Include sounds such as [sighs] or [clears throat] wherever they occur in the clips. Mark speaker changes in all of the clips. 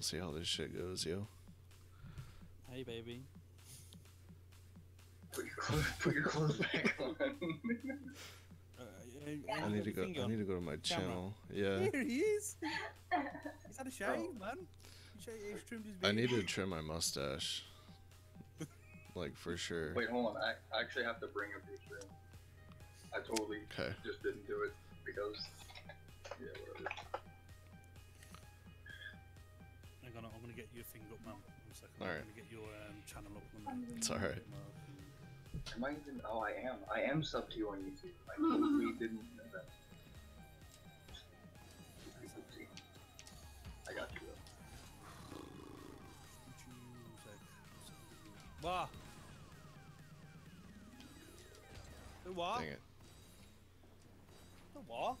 Speaker 1: We'll see how this shit goes, yo.
Speaker 2: Hey, baby.
Speaker 3: Put your clothes, [laughs] put your clothes back on. [laughs]
Speaker 2: Uh,
Speaker 1: I need to go. I need to go to my channel. Yeah.
Speaker 2: Here he is. He's had a shave, man. He shaved- he trimmed his beard.
Speaker 1: I need to trim my mustache. [laughs] Like for sure.
Speaker 3: Wait, hold on. I, I actually have to bring up your stream. I totally
Speaker 1: Okay.
Speaker 3: just didn't do it because. Yeah, whatever.
Speaker 2: Hang on, I'm gonna get your thing up, man. One second.
Speaker 1: Alright.
Speaker 2: I'm gonna get your um, channel up. and
Speaker 1: It's alright.
Speaker 3: Am I even? Oh, I am. I am sub to you on YouTube. I [laughs] totally didn't know that. I got you.
Speaker 2: What? The what?
Speaker 1: Dang it.
Speaker 2: The what?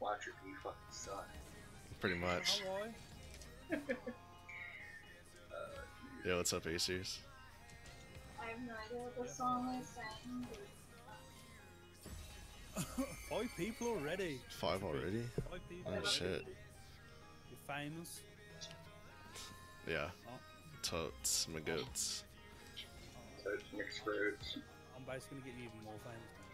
Speaker 3: Watch your you fucking suck.
Speaker 1: Pretty much.
Speaker 2: How? [laughs]
Speaker 1: Yeah, what's up, Acers?
Speaker 4: I have no idea what the song is saying. [laughs]
Speaker 2: Five people already.
Speaker 1: Five already?
Speaker 2: Five people.
Speaker 1: Oh shit.
Speaker 2: You're famous.
Speaker 1: Yeah.
Speaker 2: Oh.
Speaker 1: Totes, my goats.
Speaker 3: So it's mixed fruits.
Speaker 2: I'm basically gonna get you even more famous.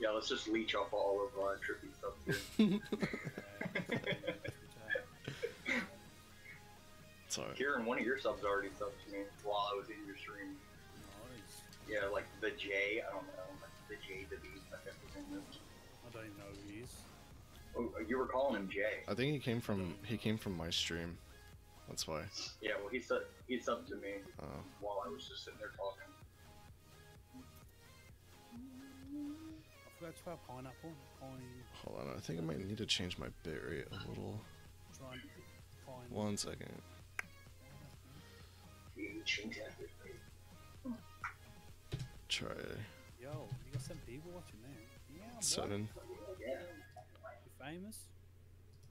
Speaker 3: Yeah, let's just leech off all of our trippy stuff here. [laughs] [laughs]
Speaker 1: Sorry.
Speaker 3: Kieran, one of your subs already subbed to me while I was in your stream.
Speaker 2: Nice.
Speaker 3: Yeah, like the J, I don't know, like the J, the B, I guess his name is.
Speaker 2: I don't even know who he is.
Speaker 3: Oh, you were calling him Jay.
Speaker 1: I think he came from he came from my stream. That's why.
Speaker 3: Yeah, well, he said he subbed to me
Speaker 1: Oh.
Speaker 3: while I was just sitting there talking.
Speaker 2: I forgot to pineapple. Pine.
Speaker 1: Hold on, I think I might need to change my bitrate a little.
Speaker 2: Try and pine.
Speaker 1: One second.
Speaker 3: You change.
Speaker 1: Try
Speaker 2: Yo, you got seven people watching there. Yeah,
Speaker 1: seven.
Speaker 3: Yeah.
Speaker 2: You famous?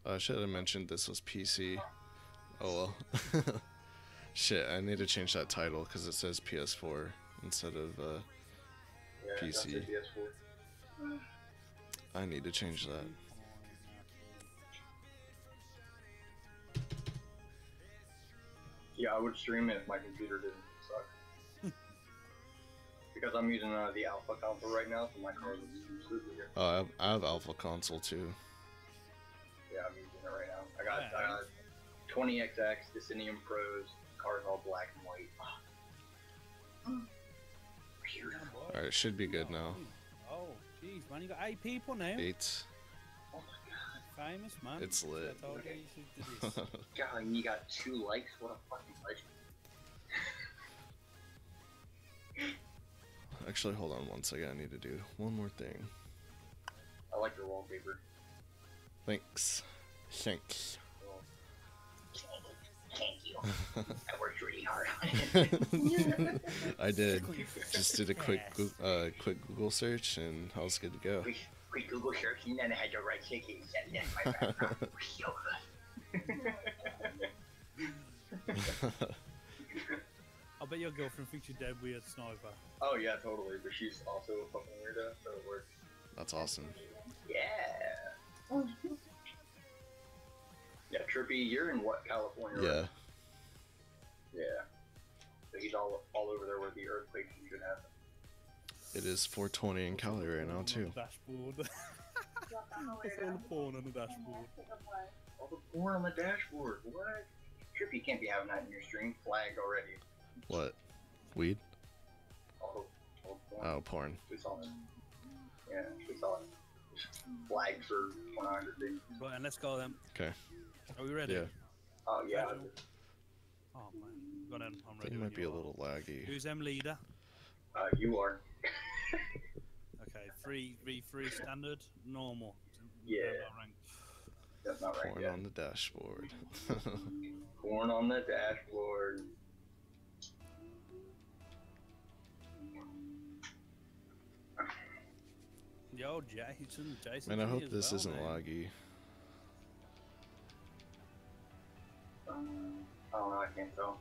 Speaker 1: I should have mentioned this was PC. Oh well. [laughs] Shit, I need to change that title because it says PS4 instead of uh,
Speaker 3: yeah that's
Speaker 1: PC.
Speaker 3: A PS4.
Speaker 1: I need to change that.
Speaker 3: Yeah, I would stream it if my computer didn't suck. [laughs] because I'm using uh, the Alpha console right now, so my card is completely here.
Speaker 1: Oh, I have, I have Alpha console too.
Speaker 3: Yeah, I'm using it right now. I got
Speaker 2: Yeah.
Speaker 3: uh, 20XX, Dicinium Pros, car's all black and white. [gasps]
Speaker 1: Alright, it should be good now.
Speaker 2: Jeez, man, you got eight people now.
Speaker 1: Eight.
Speaker 3: Oh my god.
Speaker 2: Famous, man.
Speaker 1: It's lit.
Speaker 2: I told you you should do this. [laughs]
Speaker 3: God, and you got two likes? What a fucking legend. [laughs]
Speaker 1: Actually, hold on one second. I need to do one more thing.
Speaker 3: I like your wallpaper.
Speaker 1: Thanks. Thanks.
Speaker 3: Well, Thank you. [laughs] I worked really hard on it. [laughs]
Speaker 1: I did. Just did a quick Goo- uh, quick Google search and I was good to go.
Speaker 3: quick, quick Google search and then I had to right click it and send it my background. It [laughs] was so good.
Speaker 2: I bet your girlfriend thinks you're dead weird sniper.
Speaker 3: Oh yeah, totally. But she's also a fucking weirdo, so it works.
Speaker 1: That's awesome.
Speaker 3: Yeah. Yeah, Trippy, you're in what, California?
Speaker 1: Yeah.
Speaker 3: right? Yeah. So he's all all over there where the earthquakes should happen.
Speaker 1: It is 420 in Cali right now too.
Speaker 2: dashboard. [laughs] It's all the porn on the dashboard.
Speaker 3: All the porn on the dashboard. What? Trippy can't be having that in your stream. Flagged already.
Speaker 1: What? Weed?
Speaker 3: All the, all the porn.
Speaker 1: Oh, porn.
Speaker 3: We saw it. Yeah, we saw it. Flagged for pornography.
Speaker 2: Right, and let's go then.
Speaker 1: Okay.
Speaker 2: Are we ready?
Speaker 1: Yeah.
Speaker 3: Oh yeah.
Speaker 2: Casual. Oh man, go on then. I'm ready.
Speaker 1: it might be a
Speaker 2: are.
Speaker 1: little laggy.
Speaker 2: Who's M leader?
Speaker 3: Uh, you are. [laughs]
Speaker 2: Okay, three, three, three standard, normal.
Speaker 3: Yeah.
Speaker 2: Don't.
Speaker 3: That's not right.
Speaker 1: Porn
Speaker 3: Yeah.
Speaker 1: on the dashboard. [laughs]
Speaker 3: Porn on the dashboard.
Speaker 2: Yo, Jason, Jason.
Speaker 1: Man, I
Speaker 2: G
Speaker 1: hope this
Speaker 2: well,
Speaker 1: isn't
Speaker 2: man.
Speaker 1: laggy.
Speaker 3: Um, I don't know. I can't tell.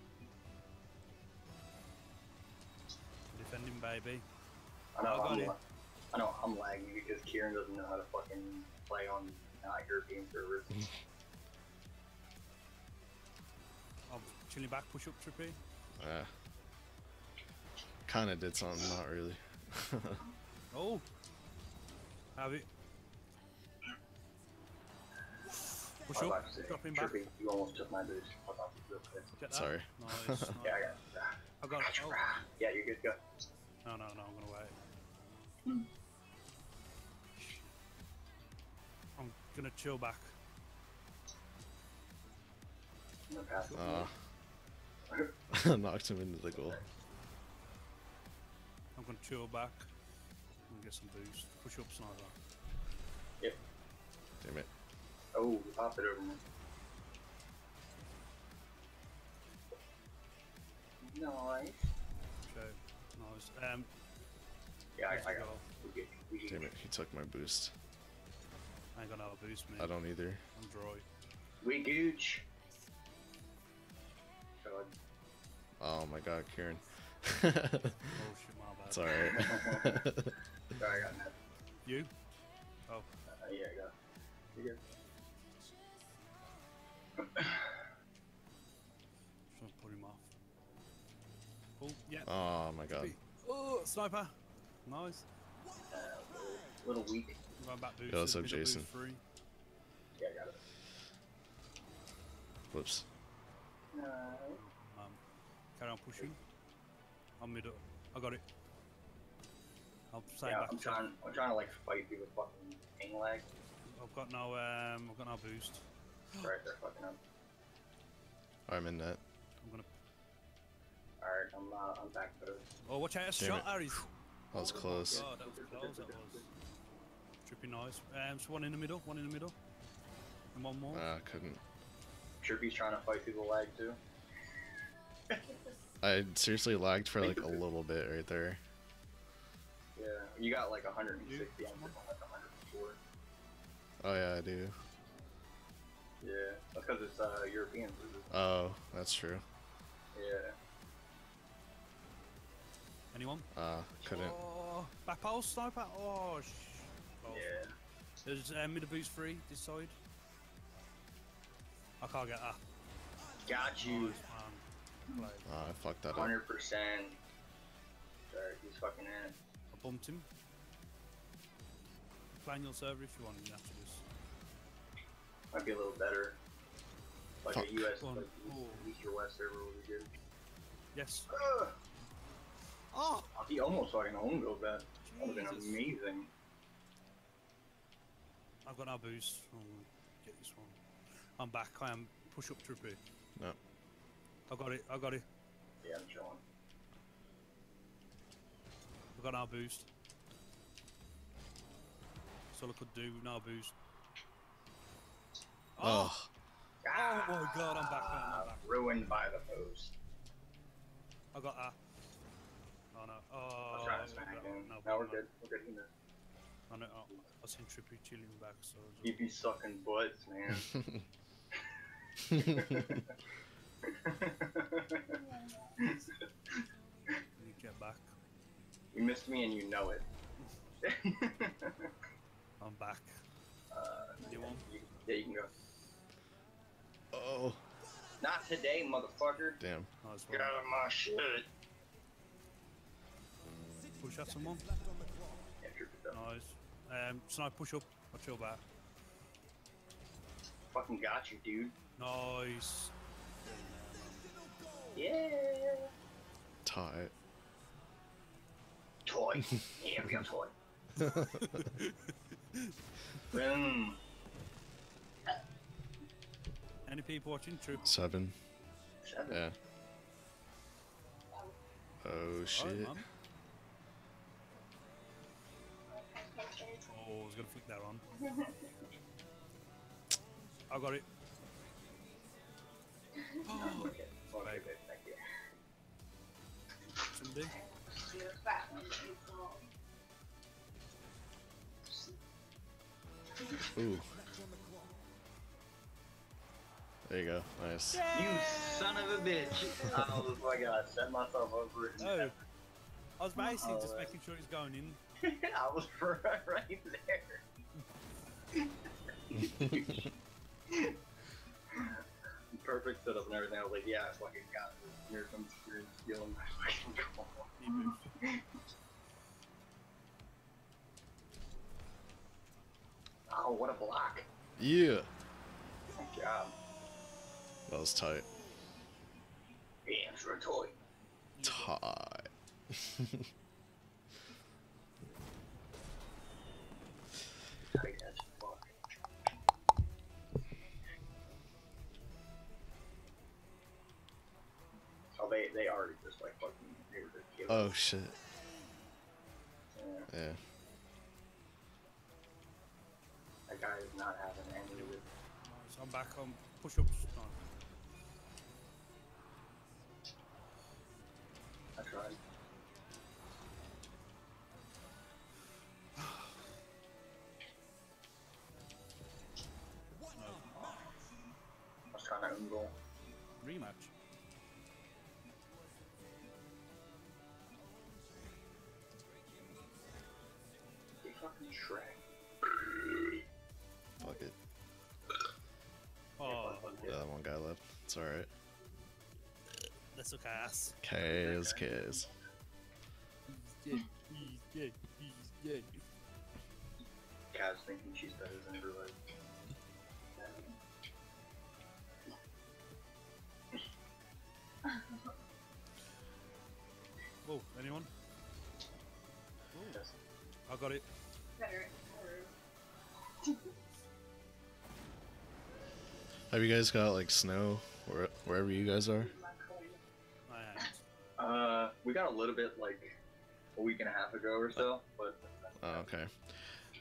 Speaker 2: Defending baby.
Speaker 3: I know
Speaker 2: I got
Speaker 3: I'm.
Speaker 2: it.
Speaker 3: la- I know I'm lagging because Kieran doesn't know how to fucking play on uh, European servers.
Speaker 2: I'm [laughs] chilling back, push up, trippy.
Speaker 1: Uh, kind of did something, not really. [laughs]
Speaker 2: Oh! Have it. Push
Speaker 3: I was
Speaker 2: up,
Speaker 3: about to say,
Speaker 2: dropping back.
Speaker 3: Trippy, you almost took my boost. Hold on, real quick.
Speaker 2: Get that.
Speaker 1: Sorry.
Speaker 2: Nice. nice. [laughs]
Speaker 3: Yeah, I got it.
Speaker 2: I got it. Oh.
Speaker 3: Yeah, you're good. Go.
Speaker 2: No, no, no, I'm gonna wait. I'm gonna chill back.
Speaker 3: I'm gonna.
Speaker 1: Uh, knocked him into the goal.
Speaker 2: I'm gonna chill back and get some boost. Push up, sniper. Yep.
Speaker 1: Damn it.
Speaker 3: Oh, you popped it over me. Nice.
Speaker 2: Okay, nice. Um,
Speaker 3: Yeah, I, I got
Speaker 2: goal?
Speaker 3: it. We get, we get
Speaker 1: Damn it. He took my boost.
Speaker 2: I ain't got no boost, me.
Speaker 1: I don't either.
Speaker 2: I'm dry.
Speaker 3: We gooch. God.
Speaker 1: Oh my god, Kieran.
Speaker 2: Oh shit, my bad.
Speaker 1: it's alright. [laughs]
Speaker 3: Sorry, I got that.
Speaker 2: You? Oh,
Speaker 3: Uh, yeah, I got it. You good?
Speaker 2: Just gonna put him off. Oh, yeah.
Speaker 1: oh my god.
Speaker 2: Oh, sniper. Nice.
Speaker 3: Uh, little, little weak.
Speaker 2: I'm going back boost.
Speaker 1: Yo, what's up, Jason?
Speaker 2: Free.
Speaker 3: Yeah, I got it.
Speaker 1: Whoops.
Speaker 3: No.
Speaker 2: Um, carry on pushing. I'm middle. I got it. I'll stay
Speaker 3: Yeah,
Speaker 2: back.
Speaker 3: I'm trying. I'm trying to like fight you with fucking ping lag.
Speaker 2: I've got no. Um, I've got no boost.
Speaker 3: Right there, fucking up.
Speaker 1: I'm in that.
Speaker 2: I'm gonna.
Speaker 3: All right, I'm uh, I'm back to
Speaker 2: Oh, watch out!
Speaker 1: Damn
Speaker 2: Shot,
Speaker 1: it.
Speaker 2: Harry's.
Speaker 1: That was close.
Speaker 2: God, that was close. That was. Trippy nice. Um, so one in the middle. One in the middle. And one more.
Speaker 1: Ah, couldn't.
Speaker 3: Chirpy's trying to fight through the lag too.
Speaker 1: I seriously lagged for like a [laughs] little bit right there.
Speaker 3: Yeah, you got like 160. I'm on like 104.
Speaker 1: Oh yeah, I do.
Speaker 3: Yeah, that's because it's uh European.
Speaker 1: Oh, that's true.
Speaker 3: Yeah.
Speaker 2: Anyone?
Speaker 1: Ah, couldn't.
Speaker 2: Oh, back pole sniper. Oh, sh- oh.
Speaker 3: Yeah.
Speaker 2: There's um, middle boost free this side. I can't get that.
Speaker 3: Got you.
Speaker 2: Nice, man. Played.
Speaker 1: Ah, I fucked that up.
Speaker 3: Hundred percent. Sorry, he's fucking in.
Speaker 2: I bumped him. Plan your server if you want him after this.
Speaker 3: Might be a little better. Like
Speaker 1: Fuck.
Speaker 3: a US,
Speaker 2: Go on.
Speaker 3: like
Speaker 2: Oh.
Speaker 3: East or West server would be good.
Speaker 2: Yes.
Speaker 3: Ugh.
Speaker 2: Oh!
Speaker 3: He almost fucking home go that. That would have been amazing.
Speaker 2: I've got our boost. I'm get this one. I'm back. I am push up trippy.
Speaker 1: No.
Speaker 2: I got it. I got it.
Speaker 3: Yeah, I'm chilling.
Speaker 2: I got our boost. That's all I could do. No boost.
Speaker 1: Oh,
Speaker 2: Oh my god, I'm back. man, I'm back.
Speaker 3: ruined by the post.
Speaker 2: I got that. Oh no.
Speaker 3: I
Speaker 2: Oh,
Speaker 3: was trying to smack
Speaker 2: no,
Speaker 3: him.
Speaker 2: no,
Speaker 3: now we're
Speaker 2: no.
Speaker 3: good. We're good. He missed.
Speaker 2: I know. oh, I seen Trippy chilling back, so.
Speaker 3: He be sucking butts, man. [laughs]
Speaker 2: You get back.
Speaker 3: you missed me and you know it. [laughs]
Speaker 2: I'm back.
Speaker 3: uh,
Speaker 2: You want?
Speaker 3: you- yeah, you can go.
Speaker 1: Oh,
Speaker 3: Not today, motherfucker.
Speaker 1: damn.
Speaker 2: Nice
Speaker 3: Get out of my shit.
Speaker 2: Push up someone.
Speaker 3: Yeah, trip.
Speaker 2: Nice. Um, snipe push up. I'll chill back.
Speaker 3: Fucking got you, dude.
Speaker 2: Nice.
Speaker 3: Yeah.
Speaker 1: Tight.
Speaker 3: Toy. [laughs] yeah, we got toy. [laughs] Boom.
Speaker 2: Any people watching? True.
Speaker 1: Seven.
Speaker 3: Seven.
Speaker 1: Yeah. Oh shit.
Speaker 2: man. Oh, I was gonna flick that on. [laughs] I got it. [laughs] Oh,
Speaker 3: Okay. Okay. Thank you.
Speaker 2: somebody.
Speaker 1: Ooh. There you go. Nice.
Speaker 3: You son of a bitch. [laughs] I was like, I set myself over it.
Speaker 2: Oh, I was basically
Speaker 3: Oh,
Speaker 2: just making sure he's going in. [laughs]
Speaker 3: I was [laughs] right there. Perfect setup and everything. I was like, yeah, I fucking got this. Here comes Spear stealing my fucking call.
Speaker 2: He.
Speaker 3: Oh, what a block.
Speaker 1: Yeah.
Speaker 3: Good job.
Speaker 1: That was tight.
Speaker 3: Answer a toy.
Speaker 1: Tight.
Speaker 3: Tight as [laughs] fuck. Oh, they, they already just like fucking, they were just killing.
Speaker 1: Oh shit.
Speaker 3: Yeah,
Speaker 1: Yeah.
Speaker 3: that guy is not having any of it.
Speaker 2: Nice, I'm back on push ups.
Speaker 3: Shrek.
Speaker 1: Fuck it.
Speaker 2: Oh,
Speaker 1: Yeah, one guy left. It's alright.
Speaker 2: that's okay, ass.
Speaker 1: Cares, cares.
Speaker 2: He's dead. He's dead. He's dead.
Speaker 3: Kaz thinking she's better than her like.
Speaker 2: Oh, anyone?
Speaker 3: Yes.
Speaker 2: I got it.
Speaker 1: Have you guys got like snow where, wherever you guys are?
Speaker 4: My coin.
Speaker 2: I am.
Speaker 3: Uh, we got a little bit like a week and a half ago or so, but
Speaker 1: Oh, okay.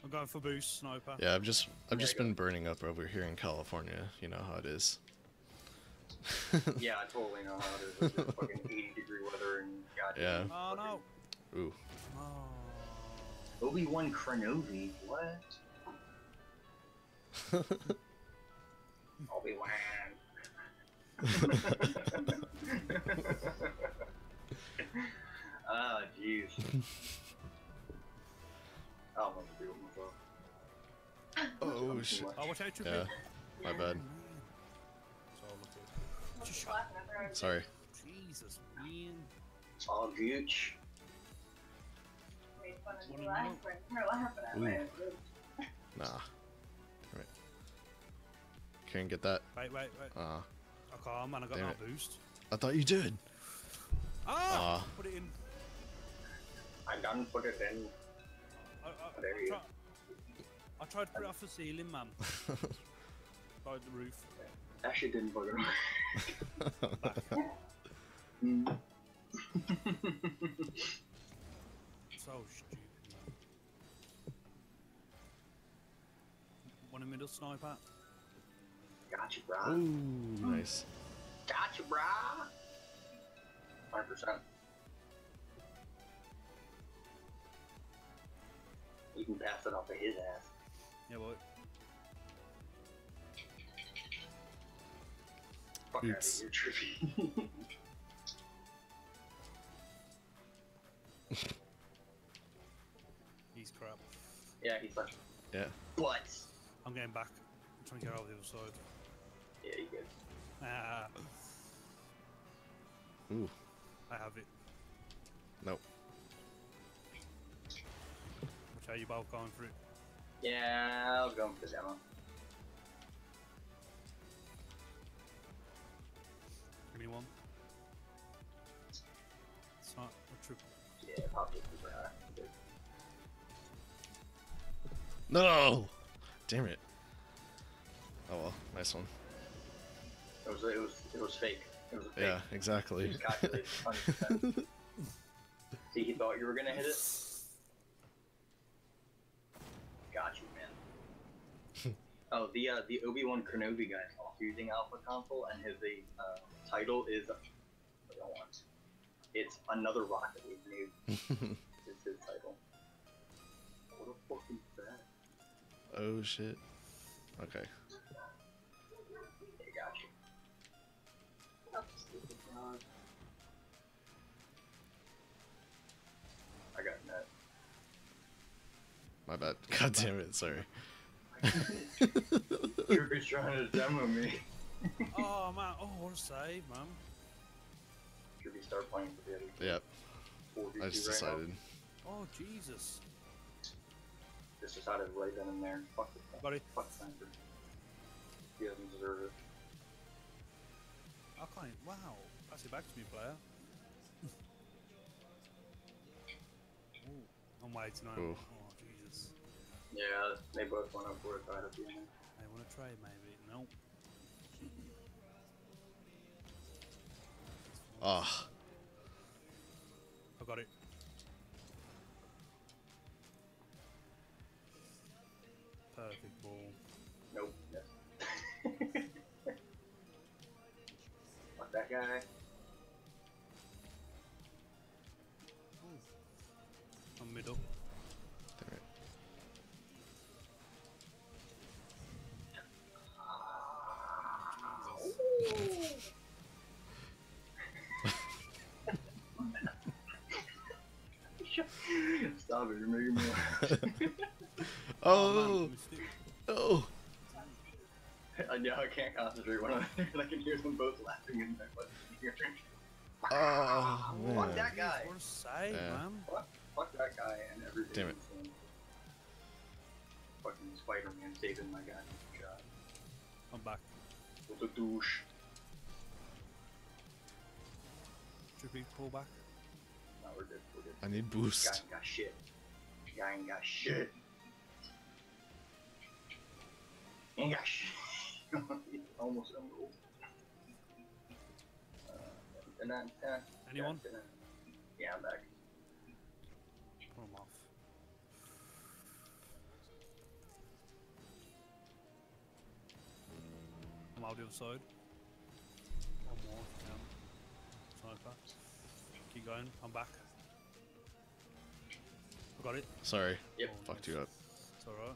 Speaker 2: I'm going for boost, sniper.
Speaker 1: Yeah, I've just I've
Speaker 3: There
Speaker 1: just
Speaker 3: you go.
Speaker 1: been burning up over here in California. You know how it is. [laughs]
Speaker 3: yeah, I totally know how it is. It's fucking [laughs] 80 degree weather and goddamn.
Speaker 2: Oh no.
Speaker 1: Ooh.
Speaker 2: Oh.
Speaker 3: Obi Wan Kenobi, what? [laughs] Obi Wan. [laughs] Ah, jeez. I don't know what to do with myself.
Speaker 1: Oh
Speaker 3: Too
Speaker 1: shit.
Speaker 2: Oh, watch out, Trippy.
Speaker 1: Yeah, my bad.
Speaker 2: So look at
Speaker 4: What's
Speaker 2: Just
Speaker 4: the last number?
Speaker 1: Sorry.
Speaker 2: Jesus, man.
Speaker 3: All gooch.
Speaker 4: Made
Speaker 1: Can't get that.
Speaker 2: Wait, wait, wait.
Speaker 1: Uh,
Speaker 2: I can't, man. I got
Speaker 1: Damn
Speaker 2: no
Speaker 1: it.
Speaker 2: boost.
Speaker 1: I thought you did.
Speaker 2: Ah!
Speaker 1: Ah.
Speaker 2: Put it in.
Speaker 3: I done put it in.
Speaker 2: I, I,
Speaker 3: There
Speaker 2: I, try, I tried to put it off the ceiling, man. [laughs] By the roof.
Speaker 3: That shit didn't fucking work. Mm.
Speaker 2: So stupid, man. One in middle sniper.
Speaker 3: Gotcha, brah.
Speaker 1: Ooh, nice.
Speaker 3: Gotcha, brah. 100%. You can pass it off to his ass.
Speaker 2: Yeah, boy.
Speaker 3: Fuck out of here, Trippy. [laughs]
Speaker 2: He's crap.
Speaker 3: yeah, he's like,
Speaker 1: Yeah.
Speaker 3: but.
Speaker 2: I'm getting back. I'm trying to get out the other side.
Speaker 3: Yeah, you good.
Speaker 2: Ah,
Speaker 1: Ooh.
Speaker 2: I have it.
Speaker 1: Nope.
Speaker 2: Which are you both going for it.
Speaker 3: Yeah, I was going for the demo.
Speaker 2: Give me one. It's not a triple.
Speaker 3: Yeah, probably super
Speaker 1: No. Damn it. Oh well, nice one.
Speaker 3: It was, it was, it was fake. It was fake.
Speaker 1: Yeah, exactly.
Speaker 3: was [laughs] 100%. See, he thought you were gonna hit it. Got you, man. [laughs] oh, the uh, the Obi Wan Kenobi guy is also using Alpha Console, and his uh, title is. I don't want. It's another Rocket League noob. is his title. What the fuck is that?
Speaker 1: oh shit. Okay.
Speaker 4: Stupid.
Speaker 3: I got that.
Speaker 1: My bad. [laughs] God damn it. Sorry. [laughs]
Speaker 3: Trippy's trying to demo me.
Speaker 2: oh man, oh what a save, man.
Speaker 3: Trippy start playing for the other.
Speaker 1: Yep. I just
Speaker 3: right now.
Speaker 1: decided.
Speaker 2: Oh Jesus.
Speaker 3: Just decided right then and there. Fuck the
Speaker 2: Buddy,
Speaker 3: fuck Sniper. He doesn't deserve it.
Speaker 2: I can't. Wow. Pass it back to me, player. Ooh, I'm waiting on.
Speaker 1: Ooh.
Speaker 2: Oh Jesus.
Speaker 3: Yeah, they both went up for it right at the.
Speaker 2: They want to trade maybe? No.
Speaker 1: Ah,
Speaker 2: I got it. Perfect ball.
Speaker 3: Nope. Yes. [laughs] Fuck that guy. Stop you're making me laugh.
Speaker 1: Oh,
Speaker 2: man, oh.
Speaker 1: oh. [laughs]
Speaker 3: I know I can't concentrate when I'm [laughs] and I can hear them both laughing in there. But
Speaker 1: Oh,
Speaker 3: Fuck that guy.
Speaker 2: What a save,
Speaker 1: Yeah.
Speaker 2: man.
Speaker 3: Fuck, fuck that guy and everything.
Speaker 1: Damn it.
Speaker 3: Fucking Spider-Man saving my guy. God.
Speaker 2: I'm back.
Speaker 3: What a douche.
Speaker 2: Trippy, pull back.
Speaker 3: No, we're good. We're good.
Speaker 1: I need boost.
Speaker 3: ain't got shit. Guy ain't got shit. Ain't got shit. Almost on goal. Uh, and then, uh,
Speaker 2: Anyone?
Speaker 3: yeah, Yeah, I'm back.
Speaker 2: Put 'em off. I'm out the other side. One more, if you. Sniper. Keep going. I'm back. I got it.
Speaker 1: Sorry,
Speaker 3: Yep.
Speaker 2: Oh,
Speaker 1: fucked
Speaker 2: nice.
Speaker 1: you up.
Speaker 2: It's alright.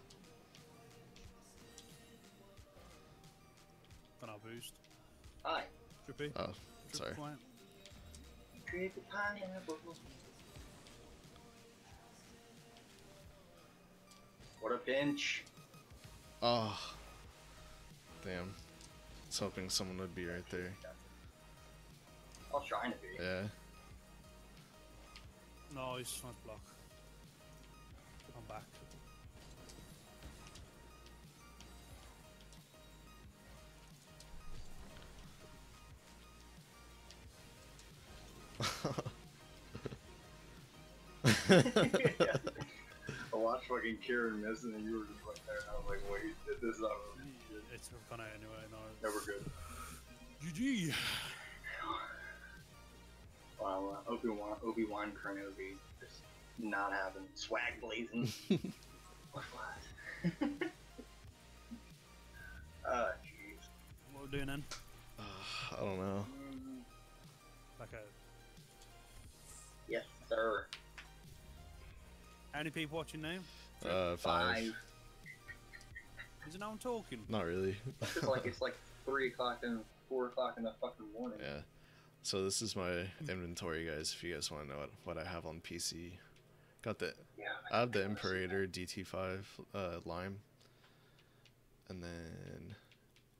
Speaker 2: Gonna boost.
Speaker 3: Hi.
Speaker 2: Trippy.
Speaker 1: Oh,
Speaker 2: Trippy
Speaker 1: sorry.
Speaker 2: client.
Speaker 3: Create pineapple. What a pinch.
Speaker 1: Oh, damn. I was hoping someone would be right there.
Speaker 3: I was trying to be.
Speaker 1: Yeah.
Speaker 2: No, Nice, nice block. I'm back.
Speaker 3: I watched fucking Kieran miss and then you were just right there and I was like, wait, this is not really good.
Speaker 2: It's gonna anyway, no.
Speaker 3: No, we're good.
Speaker 2: GG!
Speaker 3: Wow, Obi-Wan, Obi-Wan Kenobi not having swag blazing. what what? Ah, jeez.
Speaker 2: What are we're doing then?
Speaker 1: Uh, I don't know.
Speaker 3: Mm,
Speaker 2: Like a,
Speaker 3: Yes, sir.
Speaker 2: how many people watching now?
Speaker 1: Uh, five.
Speaker 2: Is it now I'm talking?
Speaker 1: Not really.
Speaker 3: It's like it's like [laughs] three o'clock and four o'clock in the fucking morning.
Speaker 1: yeah. So this is my inventory, guys. If you guys want to know what, what I have on PC, got the
Speaker 3: Yeah.
Speaker 1: I have the Imperator DT5 uh, lime, and then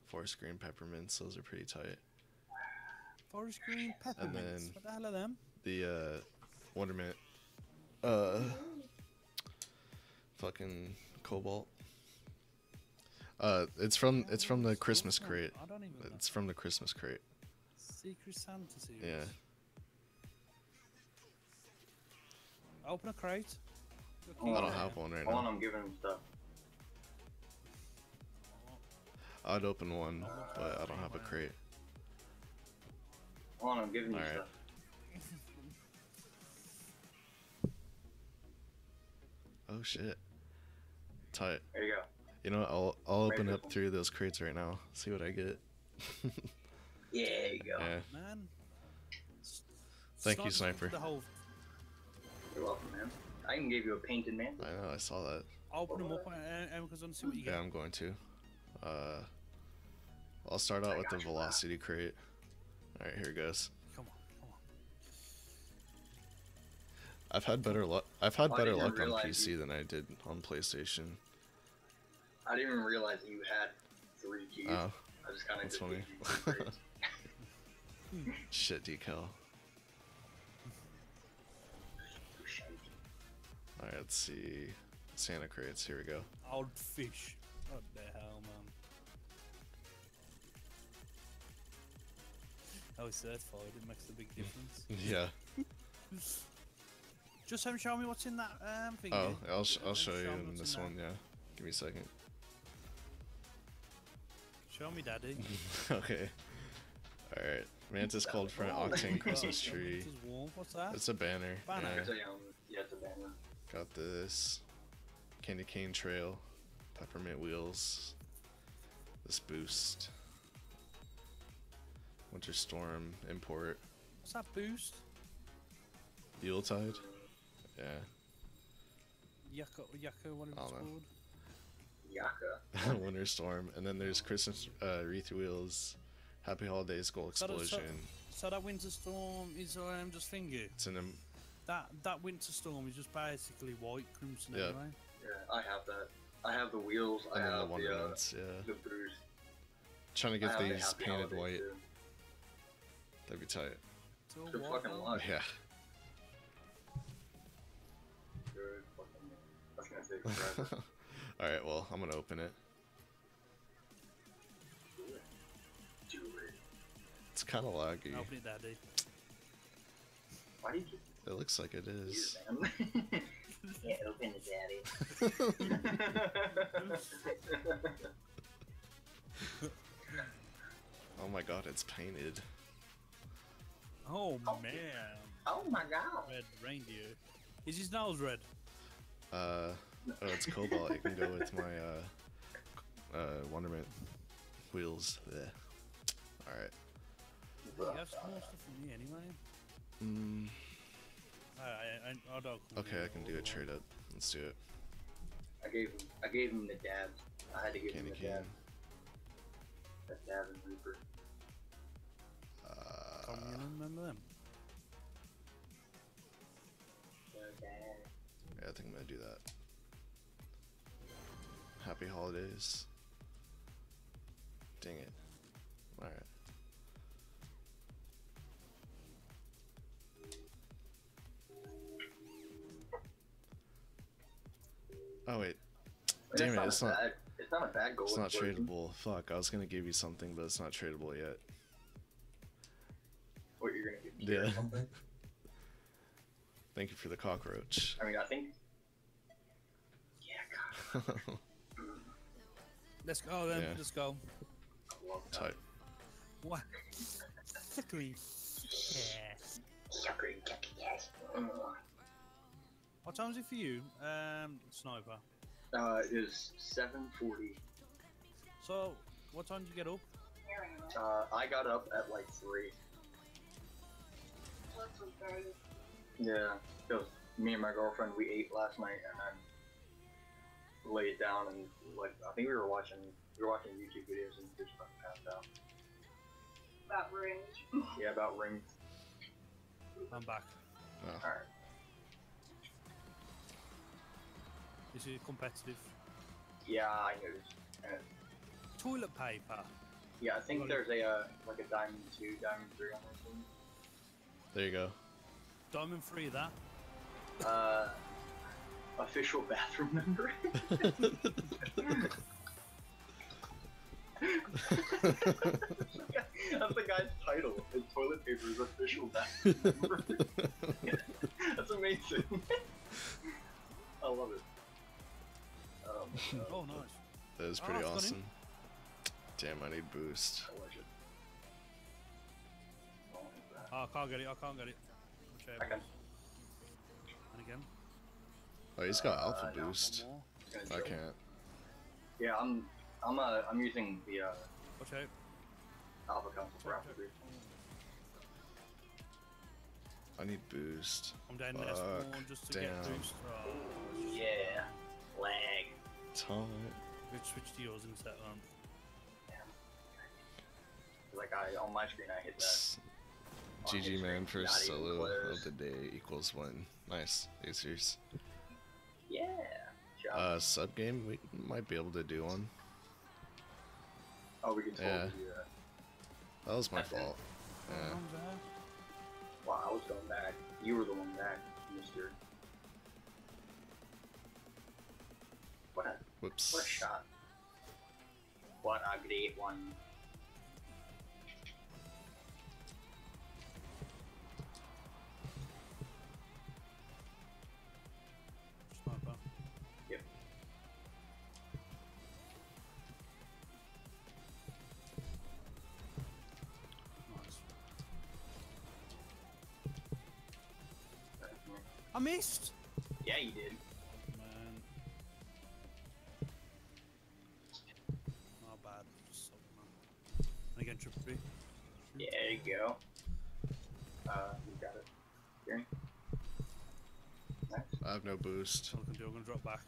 Speaker 1: forest green peppermints. Those are pretty tight.
Speaker 2: Forest green peppermints.
Speaker 1: then-
Speaker 2: What the hell are them?
Speaker 1: The uh, Wondermint, uh, fucking cobalt. Uh, it's from it's from the Christmas crate.
Speaker 2: I don't even know.
Speaker 1: It's from the Christmas crate.
Speaker 2: Secret Santa series.
Speaker 1: Yeah.
Speaker 2: Open a crate.
Speaker 3: Oh,
Speaker 1: I don't have one right
Speaker 3: Hold on,
Speaker 1: now.
Speaker 3: I'm giving him stuff.
Speaker 1: I'd open one, but I don't have a crate.
Speaker 3: Hold on, I'm giving you
Speaker 1: Alright.
Speaker 3: stuff. [laughs]
Speaker 1: Oh shit. Tight.
Speaker 3: There you go.
Speaker 1: You know, what, I'll I'll open
Speaker 3: Right,
Speaker 1: up
Speaker 3: cool.
Speaker 1: three of those crates right now. See what I get.
Speaker 3: Yeah, [laughs] there you go.
Speaker 1: yeah.
Speaker 2: Man. It's- it's
Speaker 1: Thank
Speaker 2: not
Speaker 1: you,
Speaker 2: just
Speaker 1: Sniper.
Speaker 2: The whole
Speaker 3: You're welcome, man. I even gave you a painted man.
Speaker 1: I know. I saw that.
Speaker 2: open them up and, and because I want to see what you
Speaker 1: Yeah,
Speaker 2: get.
Speaker 1: I'm going to. Uh, I'll start out with the velocity crate. All right, here goes.
Speaker 2: Come on, come on.
Speaker 1: I've had better luck. I've had
Speaker 3: I
Speaker 1: better luck on PC
Speaker 3: you-
Speaker 1: than I did on PlayStation.
Speaker 3: I didn't even realize that you had three keys.
Speaker 1: Oh,
Speaker 3: I just kind of
Speaker 1: that's
Speaker 3: just
Speaker 1: funny.
Speaker 3: gave you two crates. [laughs]
Speaker 1: shit decal. Alright, let's see. Santa crates, here we go.
Speaker 2: Old fish. What the hell, man? Oh, it's certified. It makes a big difference. [laughs]
Speaker 1: Yeah. [laughs]
Speaker 2: Just um, show me what's in that um thing.
Speaker 1: Oh, I'll, sh- I'll show
Speaker 2: me
Speaker 1: you in this
Speaker 2: there.
Speaker 1: one, yeah. Give me a second.
Speaker 2: Show me, Daddy. [laughs]
Speaker 1: okay. Alright. Mantis called for an Octane Christmas tree.
Speaker 2: it is. What's that?
Speaker 1: It's a banner.
Speaker 2: Banner.
Speaker 1: Yeah.
Speaker 3: It's a, um, yeah, it's a banner.
Speaker 1: Got this. Candy cane trail. Peppermint wheels. This boost. Winter storm import.
Speaker 2: What's that boost?
Speaker 1: Yuletide. Yeah.
Speaker 2: Yakko, Yakko, whatever
Speaker 1: I
Speaker 2: it's
Speaker 1: don't
Speaker 2: called.
Speaker 3: Yaka. [laughs]
Speaker 1: Winter storm. And then there's Christmas uh, wreath wheels. Happy holidays, gold
Speaker 2: So that- so-
Speaker 1: explosion.
Speaker 2: So that winter storm is um just finger.
Speaker 1: It's in them.
Speaker 2: That that winter storm is just basically white crimson
Speaker 1: Yeah.
Speaker 2: anyway.
Speaker 3: Yeah, I have that. I have the wheels. I
Speaker 1: And then the
Speaker 3: have the, uh,
Speaker 1: wonderments. Yeah.
Speaker 3: the boost.
Speaker 1: Trying to get these painted white.
Speaker 3: too.
Speaker 1: That'd be tight.
Speaker 3: Good fucking luck.
Speaker 1: Yeah.
Speaker 3: Good fucking. That's gonna take forever. [laughs]
Speaker 1: Alright, well, I'm gonna open it.
Speaker 3: Do it. Do it.
Speaker 1: It's kind of laggy.
Speaker 2: Open it, Daddy.
Speaker 3: Why do you keep
Speaker 1: It looks like it is.
Speaker 3: you,
Speaker 1: is. [laughs]
Speaker 3: yeah, open it, daddy. [laughs]
Speaker 1: Oh my god, it's painted.
Speaker 2: Oh
Speaker 3: Oh.
Speaker 2: man,
Speaker 3: oh my god.
Speaker 2: red reindeer. Is his nose red?
Speaker 1: Uh, oh, it's cobalt. It can go with my uh, uh, Wonderment wheels. There. Alright.
Speaker 2: You have some more stuff for me anyway.
Speaker 1: Mm,
Speaker 2: I, I, I, I don't.
Speaker 1: okay, I can do a trade up. Let's do it.
Speaker 3: I gave him. I gave him the dabs. I had to give
Speaker 1: Candy
Speaker 3: him the
Speaker 1: cane.
Speaker 3: dabs. That dab and Reaper.
Speaker 2: Can't
Speaker 1: Uh,
Speaker 2: even remember them.
Speaker 3: The
Speaker 1: yeah, I think I'm gonna do that. Happy holidays. Dang it. Oh wait,
Speaker 3: I mean,
Speaker 1: Damn it, it's not-
Speaker 3: Bad, it's not a bad goal.
Speaker 1: it's not
Speaker 3: explosion.
Speaker 1: tradable. Fuck, I was gonna give you something, but it's not tradable yet.
Speaker 3: What you're gonna give me?
Speaker 1: Yeah.
Speaker 3: something? [laughs]
Speaker 1: Thank you for the cockroach.
Speaker 3: I mean, I think. Yeah, God. [laughs]
Speaker 2: Let's go then.
Speaker 1: Yeah.
Speaker 2: Let's go.
Speaker 3: I love that.
Speaker 1: Type.
Speaker 2: What? Flickering. Yeah.
Speaker 3: Sucker, yucky, yes. Mm. Ugh.
Speaker 2: What time is it for you, um, sniper?
Speaker 3: Uh, it is 7:40.
Speaker 2: So, what time did you get up?
Speaker 3: Uh, I got up at like three.
Speaker 4: What's with Barry?
Speaker 3: Yeah, because me and my girlfriend we ate last night and then laid down and like I think we were watching we were watching YouTube videos and just fucking passed out.
Speaker 4: About range.
Speaker 3: Yeah, about ring.
Speaker 2: I'm back.
Speaker 1: Oh,
Speaker 3: All
Speaker 2: This is competitive.
Speaker 3: Yeah, I know. And
Speaker 2: Toilet paper.
Speaker 3: yeah, I think there's a uh, like a diamond two, diamond three on this one.
Speaker 1: there you go.
Speaker 2: Diamond three, that.
Speaker 3: Uh, official [laughs] bathroom number. That's the guy's title. His toilet paper is official bathroom number. [laughs] That's amazing. I love it.
Speaker 2: Oh, nice.
Speaker 1: That is
Speaker 2: Oh,
Speaker 1: pretty
Speaker 2: it's
Speaker 1: awesome. Damn, I need boost.
Speaker 3: I like it. I.
Speaker 2: Oh, I can't get it. I can't get it. Okay.
Speaker 3: I can.
Speaker 2: And again.
Speaker 1: Oh, he's got
Speaker 3: Uh,
Speaker 1: alpha
Speaker 3: no,
Speaker 1: boost.
Speaker 2: One
Speaker 1: I can't.
Speaker 3: Yeah, I'm. I'm. Uh, I'm using the uh,
Speaker 2: Watch out.
Speaker 3: alpha console for alpha boost.
Speaker 1: I need boost.
Speaker 2: I'm down to
Speaker 1: Fuck,
Speaker 2: S1 just to get
Speaker 1: damn.
Speaker 2: boost. Oh,
Speaker 3: Yeah. Lag.
Speaker 1: Time.
Speaker 2: We'll switch to yours instead. Um,
Speaker 3: Like I on my screen, I hit that.
Speaker 1: GG man,
Speaker 3: screen,
Speaker 1: first solo of the day equals one. Nice. Acers.
Speaker 3: Yeah. job.
Speaker 1: Uh, sub game, we might be able to do one.
Speaker 3: oh, we can totally
Speaker 1: yeah.
Speaker 3: do that.
Speaker 1: That was my
Speaker 3: That's
Speaker 1: fault.
Speaker 2: Going
Speaker 1: Yeah.
Speaker 3: Wow, I was going back. You were the one back, Mister.
Speaker 1: Whoops.
Speaker 3: what a shot! What a great one! Yep.
Speaker 2: I missed.
Speaker 3: Yeah, you did.
Speaker 2: Triple B.
Speaker 3: Yeah, there you go. Uh, you got it. Here. Nice.
Speaker 1: I have no boost.
Speaker 2: All I can do, I'm gonna drop back.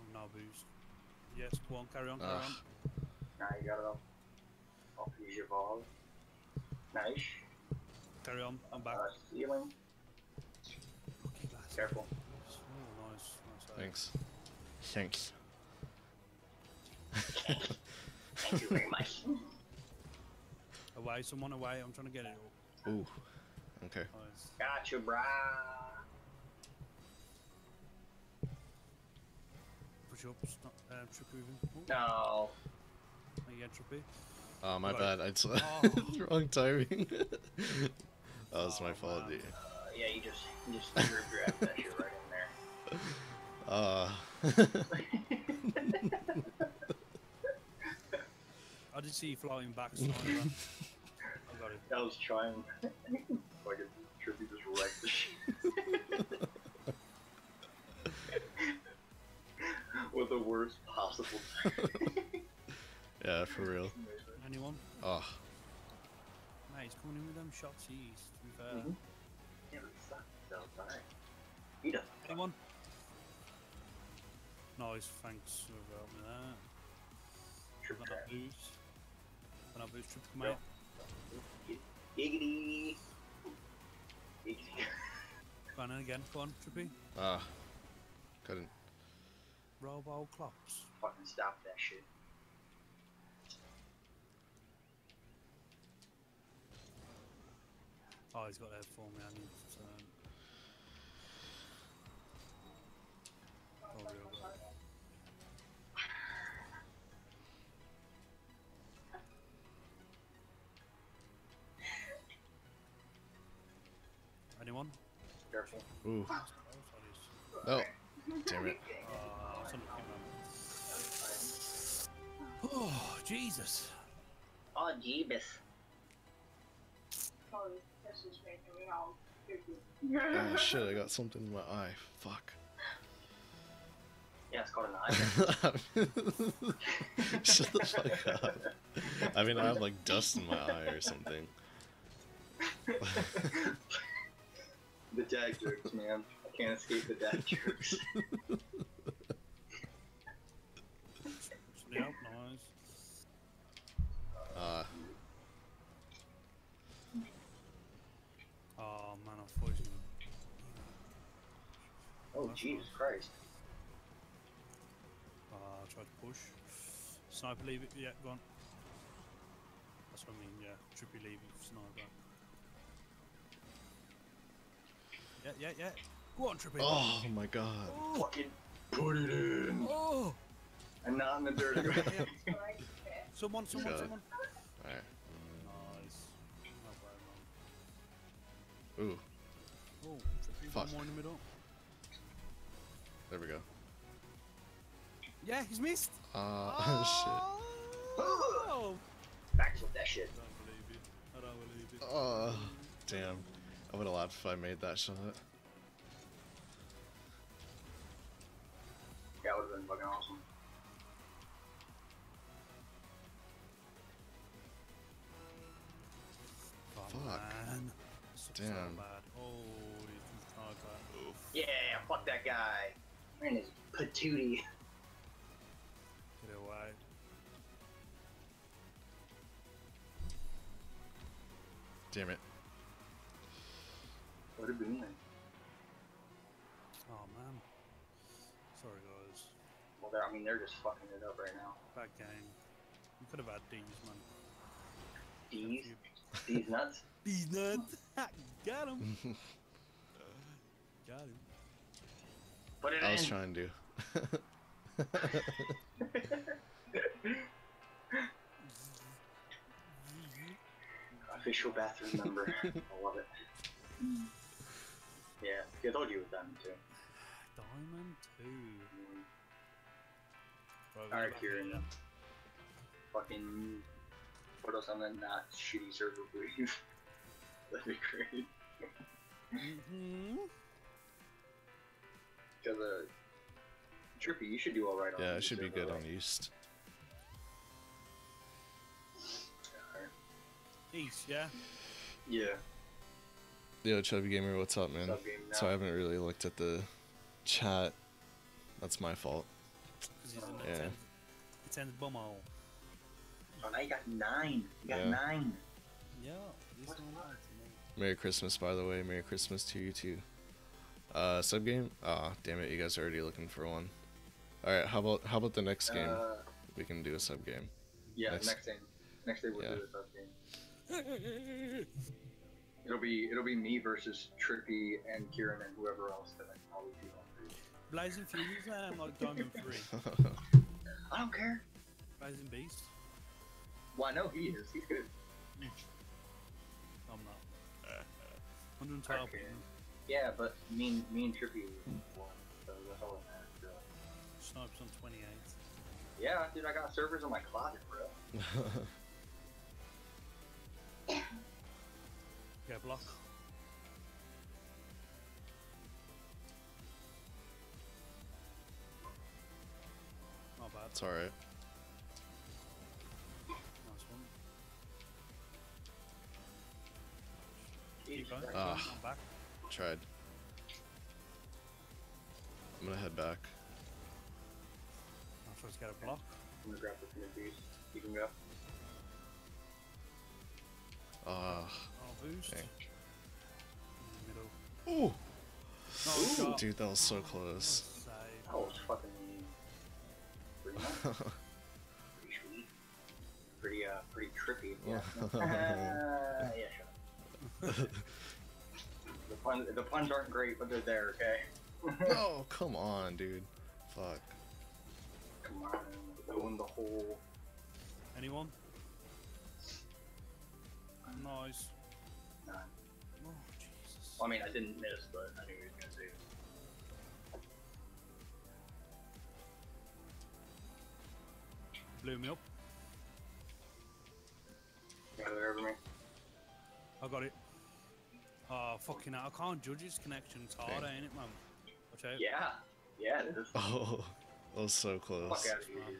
Speaker 2: I'm now boost. Yes, go on, carry on, carry
Speaker 1: Ah.
Speaker 2: on.
Speaker 3: Now you got it all. Off use your ball. Nice.
Speaker 2: Carry on, I'm back.
Speaker 3: Uh, ceiling.
Speaker 2: Lucky.
Speaker 3: Careful.
Speaker 2: Oh, nice. nice save.
Speaker 1: Thanks. Thanks.
Speaker 3: Thank you very much.
Speaker 2: Away, someone away. I'm trying to get it up.
Speaker 1: Ooh. Okay.
Speaker 2: Nice.
Speaker 3: Gotcha, brah.
Speaker 2: Push up, stop, um, trip moving.
Speaker 3: No.
Speaker 2: again, trippy.
Speaker 1: Oh, my
Speaker 2: Right.
Speaker 1: bad. I just
Speaker 2: Oh. [laughs]
Speaker 1: wrong timing. [laughs] that was my
Speaker 2: Oh,
Speaker 1: fault,
Speaker 2: man.
Speaker 1: dude.
Speaker 3: Uh, yeah, you just you just threw grab that shit right in there. [laughs]
Speaker 1: Uh,
Speaker 2: I did see you floating back, sniper. [laughs] I got it.
Speaker 3: I was trying. like Fucking Trippy just wrecked the shit. With the worst possible. [laughs]
Speaker 1: yeah, for real.
Speaker 2: Anyone?
Speaker 1: Oh,
Speaker 2: Mate, he's coming in with them shots, he's, to be fair.
Speaker 3: Mhm. Yeah, but it sucks. So sorry. He doesn't.
Speaker 2: Anyone? Nice, thanks for helping me there.
Speaker 3: Trip
Speaker 2: Got that boost. Got that boost, trip, come
Speaker 3: Yeah.
Speaker 2: out.
Speaker 3: Giggity. Giggity.
Speaker 2: Go on again, go on, trippy.
Speaker 1: ah, couldn't.
Speaker 2: Robo clocks.
Speaker 3: Fucking stop that shit.
Speaker 2: Oh, he's got that for me, I need to turn. Oh, real
Speaker 3: Careful.
Speaker 1: Ooh,
Speaker 2: Oh,
Speaker 1: no.
Speaker 2: sorry.
Speaker 1: Damn it.
Speaker 2: Oh, it's unlucky, man. Oh, Jesus.
Speaker 3: Oh, Jeebus.
Speaker 4: Oh, this is making me all
Speaker 1: Oh [laughs] shit, I got something in my eye. Fuck.
Speaker 3: Yeah, it's called an eye. [laughs]
Speaker 1: Shut the fuck up. I mean, I have like dust in my eye or something. [laughs]
Speaker 3: the dad jokes, man. I can't escape the dad jokes.
Speaker 2: Yep, nice.
Speaker 1: Uh,
Speaker 2: Oh, man, I thought he was gonna-
Speaker 3: oh, Jesus Christ.
Speaker 2: Uh, I tried to push. Sniper leave it. Yeah, go on. That's what I mean, yeah. Trippy leave it. Sniper. Yeah, yeah, yeah. Go on, Trippy.
Speaker 1: oh my god.
Speaker 3: Fucking put it in.
Speaker 2: Oh!
Speaker 3: And not in the dirt. way.
Speaker 2: Yeah. [laughs] Someone, someone,
Speaker 1: Got
Speaker 2: someone.
Speaker 1: Alright.
Speaker 2: Nice. Not bad, man.
Speaker 1: Ooh,
Speaker 2: Oh, Trippy,
Speaker 1: Fuck.
Speaker 2: one more in the middle.
Speaker 1: there we go.
Speaker 2: Yeah, he's missed. [laughs]
Speaker 1: Uh, oh
Speaker 2: Oh!
Speaker 3: Back with that shit.
Speaker 2: I don't believe it. I don't believe it.
Speaker 1: shit. Oh, damn. I would have laughed if I made that shot.
Speaker 3: That would have been fucking awesome.
Speaker 2: Oh,
Speaker 1: Fuck.
Speaker 2: Man. So
Speaker 1: Damn.
Speaker 2: Oh, he's too sniper. Oof.
Speaker 3: Yeah, fuck that guy. Man, his patootie.
Speaker 2: Get away.
Speaker 1: Damn it
Speaker 3: would have been there. Oh man. Sorry guys. Well, they're—I mean, they're just fucking it up right now.
Speaker 2: Bad game. We could have had these, man.
Speaker 3: These? These nuts? [laughs]
Speaker 2: these nuts! Got him! [laughs] Got him.
Speaker 3: Put it
Speaker 1: I
Speaker 3: in.
Speaker 1: was trying to. [laughs]
Speaker 3: Official bathroom number. I love it. Yeah, I told you it was done too.
Speaker 2: Diamond 2. Right, we're
Speaker 3: Alright,
Speaker 2: back
Speaker 3: Kieran.
Speaker 2: here.
Speaker 3: Fucking put us on the not shitty server, please. [laughs] That'd be great.
Speaker 2: Mhm.
Speaker 3: Because uh, Trippy, you should do all right on.
Speaker 1: yeah, it should be good
Speaker 3: right?
Speaker 1: on East.
Speaker 3: Alright.
Speaker 2: East, yeah?
Speaker 3: Yeah.
Speaker 1: Yo, Chubby Gamer, what's up, man?
Speaker 3: Sub game now.
Speaker 1: So I haven't really looked at the chat. That's my fault.
Speaker 2: Because he's an
Speaker 1: Yeah.
Speaker 2: attended, attended bumhole.
Speaker 3: Oh, now you got nine. You got
Speaker 1: Yeah.
Speaker 3: nine.
Speaker 2: Yeah, this one lied.
Speaker 1: Merry Christmas, by the way. Merry Christmas to you too. Uh, sub game? Ah, damn it, you guys are already looking for one. All right, how about how about the next game?
Speaker 3: Uh,
Speaker 1: We can do a sub game.
Speaker 3: yeah,
Speaker 1: Next-
Speaker 3: next, thing. Next day we'll
Speaker 1: Yeah.
Speaker 3: do the sub game. [laughs] It'll be it'll be me versus Trippy and Kieran and whoever else that I can always do on three.
Speaker 2: Blazing Furious, I'm like Diamond [laughs] 3.
Speaker 3: I don't care.
Speaker 2: Blazing Beast?
Speaker 3: Well, I know he is. He's good.
Speaker 2: I'm not. [laughs] 112
Speaker 3: Okay.
Speaker 2: people.
Speaker 3: Yeah, but me and me and Trippy won, so that's all that matters. Really.
Speaker 2: Snipes on 28.
Speaker 3: Yeah, dude, I got servers in my closet, bro. [laughs]
Speaker 2: Go block. Not bad.
Speaker 1: it's all right.
Speaker 2: Nice one. Keep going.
Speaker 1: Ah.
Speaker 2: I'm back.
Speaker 1: Tried. I'm gonna head back.
Speaker 2: I'm supposed to get a block.
Speaker 3: I'm gonna grab the piece. You can go.
Speaker 1: Ah,
Speaker 2: Oh, boost.
Speaker 1: Dang.
Speaker 2: Middle.
Speaker 1: ooh,
Speaker 2: No,
Speaker 1: dude, that was so close.
Speaker 2: what a.
Speaker 3: That was fucking pretty [laughs] pretty sweet. Pretty uh, pretty trippy. [laughs] Yeah. [laughs] Uh, yeah, shut up. The puns, the puns aren't great, but they're there. Okay.
Speaker 1: oh, come on, dude. Fuck.
Speaker 3: Come on, go in the hole.
Speaker 2: Anyone? Nice.
Speaker 3: Nah.
Speaker 2: Jesus.
Speaker 3: Well, I mean, I didn't miss, but I knew he was gonna do.
Speaker 2: Blew me up.
Speaker 3: You know, over me.
Speaker 2: I got it. Oh, fucking hell. I can't judge his connection. It's hard, ain't it, man? Watch out.
Speaker 3: Yeah. Yeah, it is. [laughs]
Speaker 1: Oh, that was so close.
Speaker 3: Fuck out of here, dude.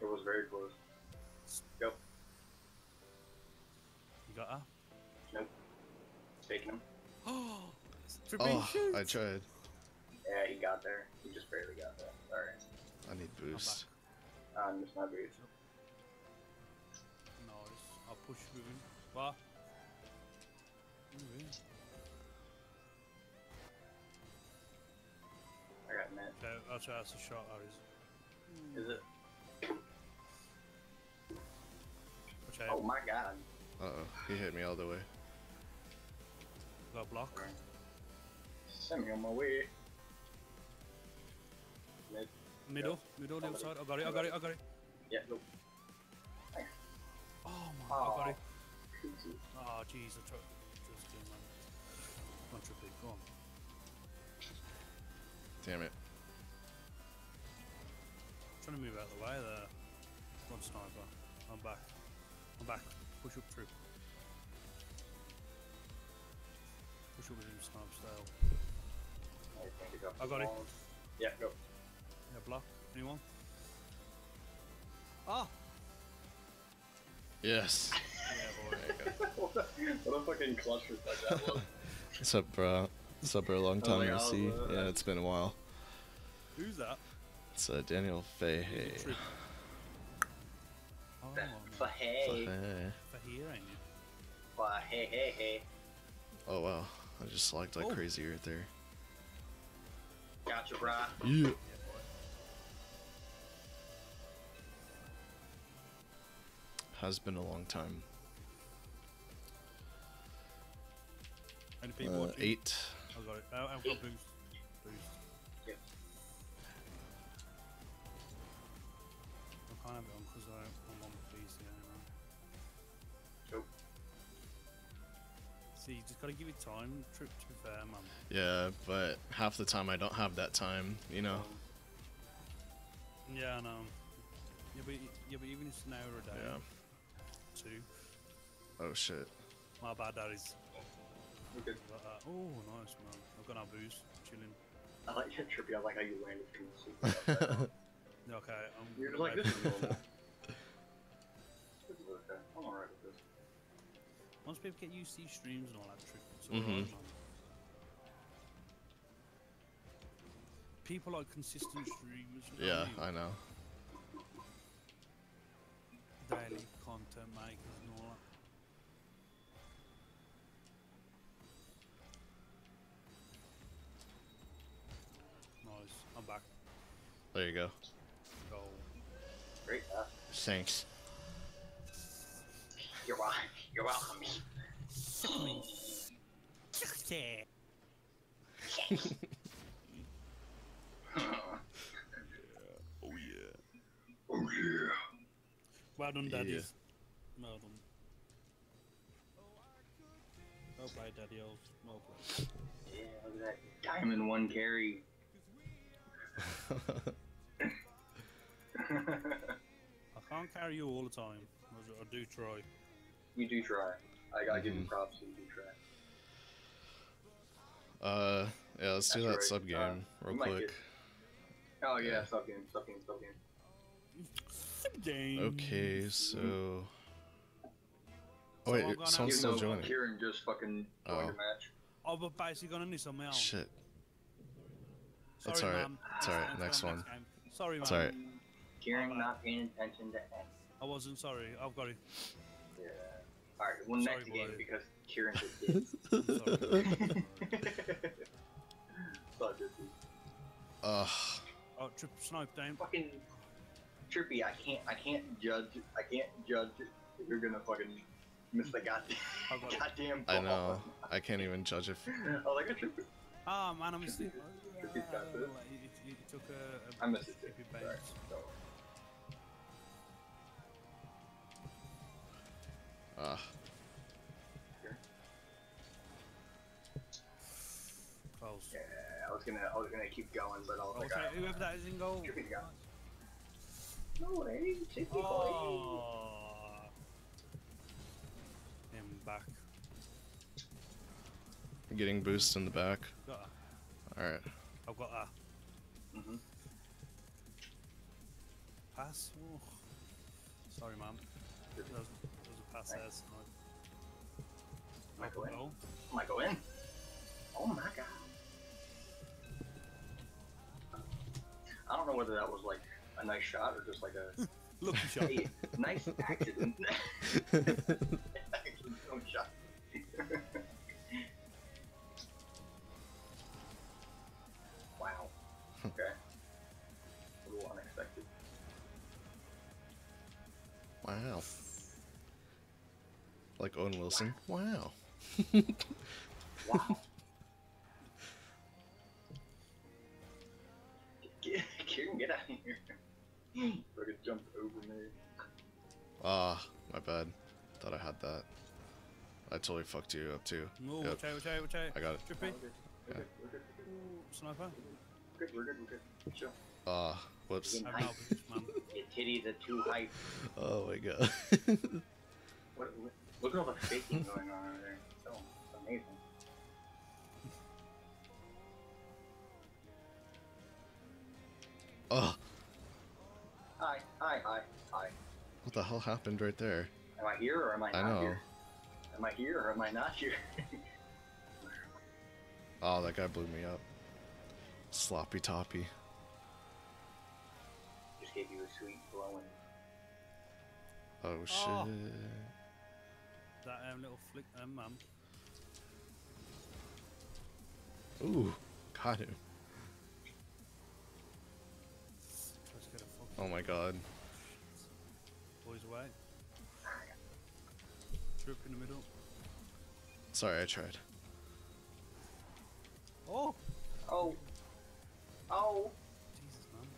Speaker 3: It was very close. Go.
Speaker 2: You got her?
Speaker 3: Nope. Taking him. [gasps]
Speaker 2: Oh, tripping
Speaker 1: Oh,
Speaker 2: shoot.
Speaker 1: I tried.
Speaker 3: Yeah, he got there. He just barely got there. Alright.
Speaker 1: I need boost.
Speaker 3: I missed my boost.
Speaker 2: Nice. I'll push with him. What? Ooh.
Speaker 3: I got net.
Speaker 2: Okay, I'll try that's a shot, Harry's.
Speaker 3: Is it?
Speaker 2: Watch
Speaker 3: Oh my god.
Speaker 1: Uh oh, he hit me all the way.
Speaker 2: Got a block.
Speaker 3: Send me on my way. Mid.
Speaker 2: Middle. Middle, the other side. I got it, I got it, I got it.
Speaker 3: Yeah, go.
Speaker 2: Oh, my. I oh, got it.
Speaker 3: Oh.
Speaker 2: Oh, jeez. I tried. Just doing man. Come on, trippy. Go on.
Speaker 1: Damn it.
Speaker 2: trying to move out of the way there. One sniper. I'm back. I'm back. Push up through. Push up with him snipe style.
Speaker 3: I
Speaker 2: got it.
Speaker 3: Yeah, go.
Speaker 2: Yeah, block. Anyone? Ah!
Speaker 1: Yes. [laughs]
Speaker 2: Yeah, boy.
Speaker 3: what, [laughs] a, what a fucking clusterfuck that was. [laughs]
Speaker 1: What's up, bro? What's up, bro? Long
Speaker 3: Oh
Speaker 1: time
Speaker 3: my
Speaker 1: no
Speaker 3: God,
Speaker 1: see.
Speaker 3: uh,
Speaker 1: Yeah, it's been a while.
Speaker 2: Who's that?
Speaker 1: It's uh, Daniel Fahey.
Speaker 2: Trip. Oh, man.
Speaker 3: For hey.
Speaker 1: Fahey.
Speaker 2: For here, ain't you?
Speaker 3: For hey, hey, hey.
Speaker 1: Oh wow, I just slacked like
Speaker 2: oh.
Speaker 1: crazy right there.
Speaker 3: Gotcha, bro.
Speaker 1: Yeah. Has been a long time. Uh, eight.
Speaker 2: I got it. I, I've got boost. Boost. See, you just gotta give it time. Trip to be fair, man.
Speaker 1: Yeah, but half the time I don't have that time. You know.
Speaker 2: Yeah, I know. Yeah, but yeah, but even if it's an hour a day,
Speaker 1: Yeah.
Speaker 2: two.
Speaker 1: Oh shit.
Speaker 2: My bad, that is.
Speaker 3: We're good.
Speaker 2: But, uh, oh, nice man. I've got no booze, chilling.
Speaker 3: I like that trippy. I like how you landed from the super.
Speaker 2: Yeah, [laughs] Okay, I'm.
Speaker 3: You're like this is normal. [laughs] This is okay. I'm alright with this.
Speaker 2: Once people get used to these streams and all that trip, it's
Speaker 1: Mhm.
Speaker 2: alright, man. People like consistent streamers.
Speaker 1: Yeah,
Speaker 2: what I
Speaker 1: know.
Speaker 2: daily content makers and all that. Nice, I'm back.
Speaker 1: There you go.
Speaker 2: Go.
Speaker 3: Great. Uh,
Speaker 1: Thanks.
Speaker 3: you're welcome. You're welcome. [laughs]
Speaker 1: Oh yeah.
Speaker 3: oh yeah.
Speaker 2: Well done,
Speaker 1: Yeah.
Speaker 2: Well done. Oh, oh, well played, daddy old. Well played.
Speaker 3: Yeah, look at that diamond one carry. [laughs]
Speaker 2: I can't carry you all the time. I d- I do try.
Speaker 3: You do try. I gotta give you props. You do try.
Speaker 1: Uh, yeah. Let's do that
Speaker 3: right.
Speaker 1: sub game
Speaker 3: Uh,
Speaker 1: real quick.
Speaker 3: get- Oh yeah,
Speaker 1: Yeah.
Speaker 3: sub game, sub game, sub game.
Speaker 2: Sub Game.
Speaker 1: Okay, so. Oh wait,
Speaker 2: I'm gonna-
Speaker 1: someone's
Speaker 3: Even
Speaker 1: still
Speaker 3: though
Speaker 1: joining.
Speaker 3: Kieran just fucking joined
Speaker 1: Oh.
Speaker 3: the match.
Speaker 2: I was basically gonna need on my own.
Speaker 1: Shit.
Speaker 2: Sorry,
Speaker 1: That's alright.
Speaker 2: man.
Speaker 1: It's alright.
Speaker 2: Next
Speaker 1: Next one.
Speaker 2: next. Sorry, man.
Speaker 1: It's alright.
Speaker 3: Kieran not paying attention to anything.
Speaker 2: I wasn't sorry. I've got it.
Speaker 3: Yeah. Alright, well
Speaker 2: Sorry,
Speaker 3: next game because Kieran just [laughs] did.
Speaker 2: Sorry.
Speaker 3: so just
Speaker 1: Ugh.
Speaker 2: oh, trip snipe down.
Speaker 3: fucking trippy. I can't. I can't judge. I can't judge if you're gonna fucking miss the goddamn
Speaker 2: I got it.
Speaker 1: I know. I can't even judge if.
Speaker 3: I like a trippy.
Speaker 2: Ah, man, I missed it.
Speaker 3: Trippy's got this.
Speaker 2: It, it, it took a, a
Speaker 3: I missed it too. Sorry.
Speaker 2: Bounce.
Speaker 3: So,
Speaker 1: Ah.
Speaker 2: Close.
Speaker 3: yeah, I was gonna. I was gonna keep going, but I was
Speaker 2: Oh,
Speaker 3: like,
Speaker 2: okay, whoever that is in goal.
Speaker 3: Trippy's got No way, trippy boy.
Speaker 2: Oh. Him back.
Speaker 1: Getting boost in the back.
Speaker 2: Got
Speaker 1: All right.
Speaker 2: I've got a
Speaker 3: Mhm.
Speaker 2: pass. Oh. Sorry, man. There was, there was a pass there. So
Speaker 3: Might go in.
Speaker 2: goal.
Speaker 3: Might go in. Oh my god. I don't know whether that was like a nice shot or just like a [laughs]
Speaker 2: Lucky shot.
Speaker 3: hey, nice accident. [laughs] [laughs]
Speaker 1: Wilson. Wow.
Speaker 3: Wow. Get, Kieran, get out of here. Fucking jumped over me.
Speaker 1: Ah, my bad. Thought I had that. I totally fucked you up too.
Speaker 2: No,
Speaker 1: Yep.
Speaker 2: watch out, watch out, watch out.
Speaker 1: I got it.
Speaker 2: Trippy.
Speaker 3: We're good. We're good. We're good.
Speaker 2: Ooh, Sniper.
Speaker 3: We're good. We're good. We're good. Chill.
Speaker 1: Ah, whoops.
Speaker 2: I have no.
Speaker 3: Your titties are too hype.
Speaker 1: Oh my god. [laughs]
Speaker 3: What, what, look at all the shaking going on over there. So it's amazing.
Speaker 1: oh,
Speaker 3: Hi, hi, hi, hi.
Speaker 1: what the hell happened right there?
Speaker 3: Am I here or am I
Speaker 1: I
Speaker 3: not
Speaker 1: know.
Speaker 3: here? Am I here or am I not here? [laughs]
Speaker 1: Oh, that guy blew me up. Sloppy toppy.
Speaker 3: Just gave you a sweet blowing.
Speaker 1: Oh,
Speaker 2: oh shit. That um, little flick, um, man.
Speaker 1: Ooh, got him.
Speaker 2: Let's get a fuck
Speaker 1: Oh my god.
Speaker 2: boys away. Troop in the middle.
Speaker 1: Sorry, I tried.
Speaker 2: Oh!
Speaker 3: Oh. Oh.
Speaker 2: Jesus, man.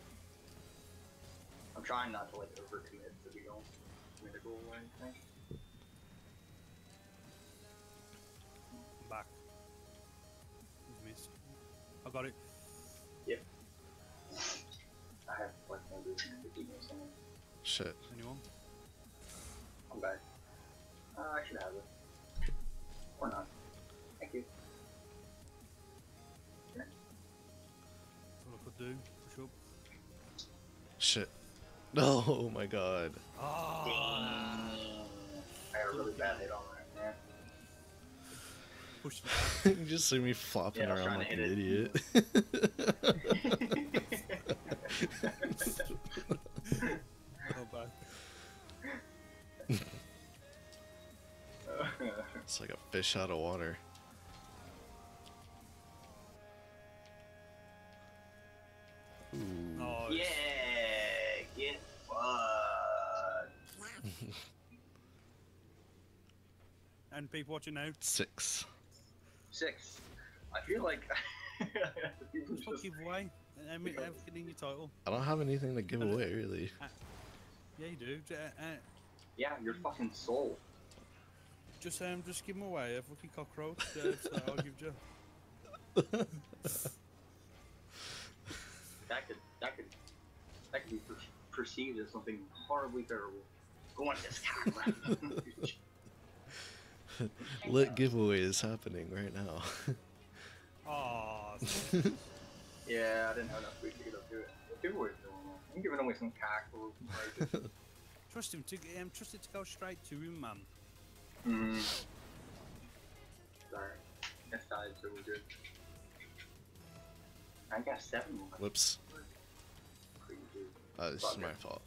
Speaker 3: I'm trying not to like overcommit to the don't commit a goal or anything.
Speaker 2: Got it.
Speaker 3: I have like no reason to keep missing.
Speaker 1: Shit.
Speaker 2: Anyone?
Speaker 3: I'm back. Uh, I should have it. Or not. Thank you.
Speaker 2: That's all I could do. Push up.
Speaker 1: Shit. [laughs] Oh my god.
Speaker 2: Ah!
Speaker 3: I had a really bad hit on that, [laughs]
Speaker 1: you just see me flopping
Speaker 3: Yeah,
Speaker 1: around like an
Speaker 3: hit
Speaker 1: idiot. [laughs] [laughs] It's like a fish out of water. Ooh.
Speaker 2: Oh,
Speaker 3: yeah, get fucked.
Speaker 2: And people watching now.
Speaker 1: Six.
Speaker 3: Six. I feel like [laughs] people
Speaker 2: Just fuck
Speaker 3: just
Speaker 2: give away. I mean, everything in your title.
Speaker 1: I don't have anything to give away, [laughs] really.
Speaker 2: Yeah, you do. Uh, uh,
Speaker 3: yeah, your fucking soul.
Speaker 2: just um, just give them away. A fucking cockroach. Uh, [laughs] so I'll give you.
Speaker 3: That could that could that could be per- perceived as something horribly terrible. Go on this camera. [laughs]
Speaker 1: Lit giveaway is happening right now. [laughs]
Speaker 2: Oh, [laughs]
Speaker 3: yeah, I didn't have enough food to get up to it. Give away going on. I'm giving away some cackles.
Speaker 2: trust him to um, trust it to go straight to him, man.
Speaker 3: mm-hmm. Sorry. This side so we're good. I got seven more.
Speaker 1: Whoops.
Speaker 3: Pretty.
Speaker 1: Uh, this is
Speaker 3: Fuck
Speaker 1: my
Speaker 3: it.
Speaker 1: fault.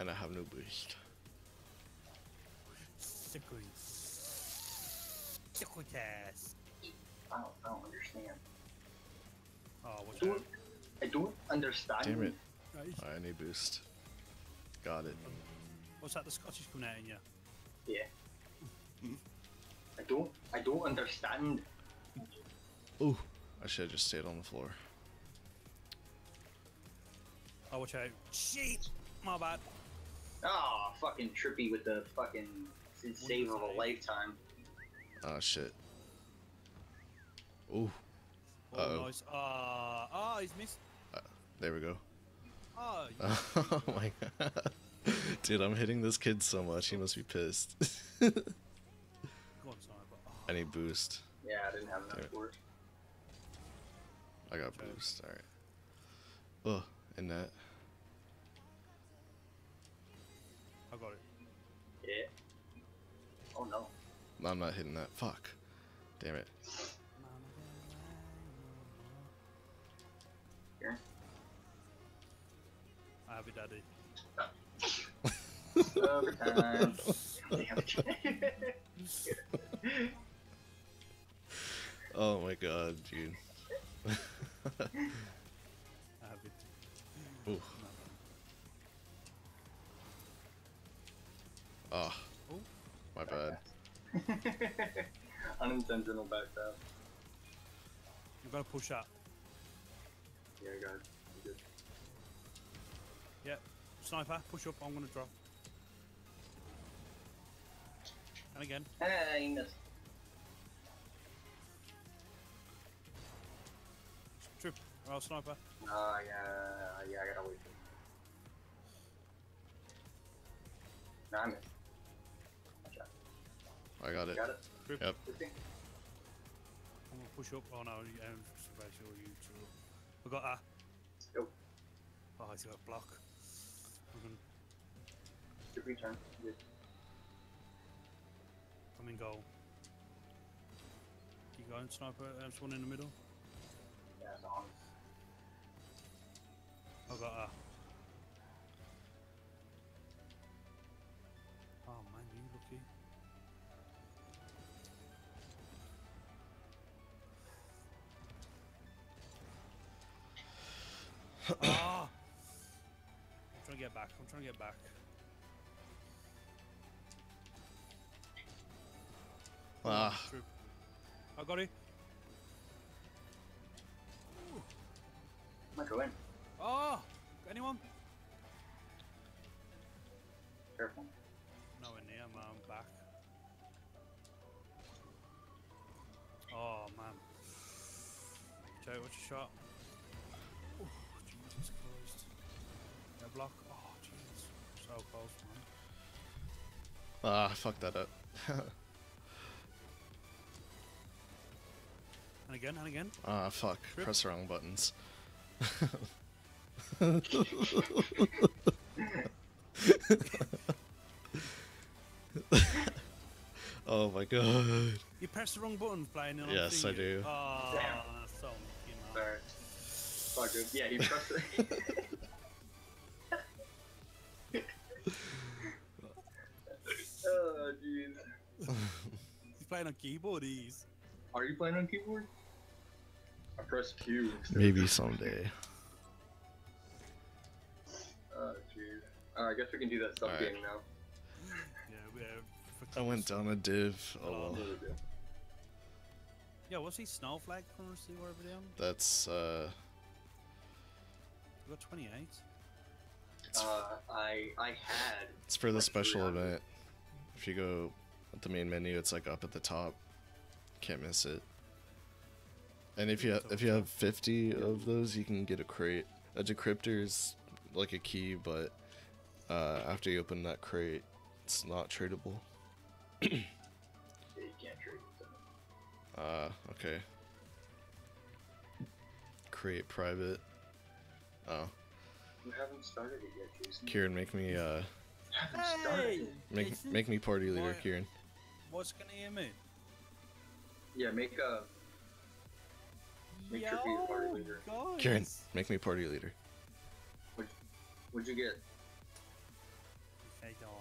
Speaker 1: And I have no boost.
Speaker 2: Sickly. Sickly ass.
Speaker 3: I don't, I don't understand.
Speaker 2: Oh, what's
Speaker 3: I
Speaker 2: that?
Speaker 3: don't, I don't understand.
Speaker 1: Damn it.
Speaker 2: Right.
Speaker 1: I need boost. Got it.
Speaker 2: What's that? The Scottish coming out in you?
Speaker 3: Yeah. I don't. I don't understand.
Speaker 1: Ooh. I should have just stayed on the floor.
Speaker 2: Oh, watch out. Shit! My bad.
Speaker 3: Ah, fucking trippy with the fucking save of a lifetime.
Speaker 1: Oh shit. Ooh.
Speaker 2: Oh,
Speaker 1: Uh-oh.
Speaker 2: nice. Uh, ah, oh, he's missed.
Speaker 1: Uh, there we go. [laughs]
Speaker 2: Oh,
Speaker 1: Oh my god. Dude, I'm hitting this kid so much, he must be pissed. [laughs]
Speaker 2: go on, sniper. Oh, ah.
Speaker 1: I need boost.
Speaker 3: Yeah, I didn't have enough for it.
Speaker 1: I got
Speaker 2: Okay.
Speaker 1: boost, alright. Oh, and that.
Speaker 2: I got it.
Speaker 3: Yeah. Oh no.
Speaker 1: No, I'm not hitting that. Fuck. Damn it.
Speaker 3: Here.
Speaker 2: I have it, daddy.
Speaker 3: Overtime. [laughs]
Speaker 1: Oh my god, dude.
Speaker 2: I have it.
Speaker 1: Ooh. Ah,
Speaker 2: Oh,
Speaker 1: my bad. [laughs]
Speaker 3: Unintentional backstab.
Speaker 2: you gotta push that.
Speaker 3: Yeah, I got it. I'm good.
Speaker 2: Yeah. Sniper, push up. I'm gonna drop. And again.
Speaker 3: Hey, you missed.
Speaker 2: Trip. Oh, sniper.
Speaker 3: Ah, yeah, yeah, I gotta wait. Nah, I missed. Watch out.
Speaker 1: I got it.
Speaker 3: Got it?
Speaker 2: Trip.
Speaker 1: Yep.
Speaker 3: Fifteen?
Speaker 2: I'm gonna push up. Oh no, you- um, just about sure you two. I got that.
Speaker 3: Go.
Speaker 2: Oh, he's got a block. I'm gonna.
Speaker 3: Good return. Good.
Speaker 2: I'm in goal. You going, sniper? Uh, There's one in the middle.
Speaker 3: Yeah, it's on.
Speaker 2: I got that. Get back. I'm trying to get back.
Speaker 1: Ah.
Speaker 2: Troop. I got it.
Speaker 3: Might go in.
Speaker 2: Oh! Anyone?
Speaker 3: Careful.
Speaker 2: Nowhere near, man. I'm back. Oh, man. Joe, what's your shot? Block. Oh, Jesus. So close, man.
Speaker 1: Ah, fuck that up. [laughs]
Speaker 2: And again, and again.
Speaker 1: ah, fuck.
Speaker 2: Trip.
Speaker 1: Press the wrong buttons. [laughs] oh my god.
Speaker 2: You press the wrong button playing it on
Speaker 1: Yes, I do.
Speaker 2: Oh,
Speaker 3: Damn.
Speaker 2: that's so lucky, man.
Speaker 3: Alright. Fuck it. Yeah, he pressed it. [laughs] oh, [laughs] jeez.
Speaker 2: He's playing on keyboard, he's.
Speaker 3: Are you playing on keyboard? I press Q.
Speaker 1: Maybe someday.
Speaker 3: Oh, jeez. Alright, I guess we can do that sub
Speaker 1: Alright.
Speaker 3: game now.
Speaker 2: Yeah, we have.
Speaker 1: I went down a div. Oh well.
Speaker 3: There we go.
Speaker 2: Yeah, what's he? Snowflake currency, whatever they on?
Speaker 1: That's uh
Speaker 2: We got 28.
Speaker 3: Uh, I I had
Speaker 1: it's for the special
Speaker 3: 300.
Speaker 1: event. If you go at the main menu, it's like up at the top. Can't miss it. And if you ha- if you have 50 of those, you can get a crate. A decryptor is like a key, but uh, after you open that crate, it's not tradable.
Speaker 3: yeah, you can't trade with them.
Speaker 1: Uh, okay. Create private. Oh,
Speaker 3: You haven't started it yet, Jason.
Speaker 1: Kieran, make me uh,
Speaker 3: haven't started
Speaker 1: make
Speaker 2: Jason?
Speaker 1: make me party leader,
Speaker 2: Why-
Speaker 1: Kieran.
Speaker 2: What's gonna hear me?
Speaker 3: Yeah, make a. Make
Speaker 2: Yo,
Speaker 3: sure he's party leader.
Speaker 2: guys.
Speaker 1: Kieran, make me party leader.
Speaker 3: What'd you get?
Speaker 2: Okay, darling.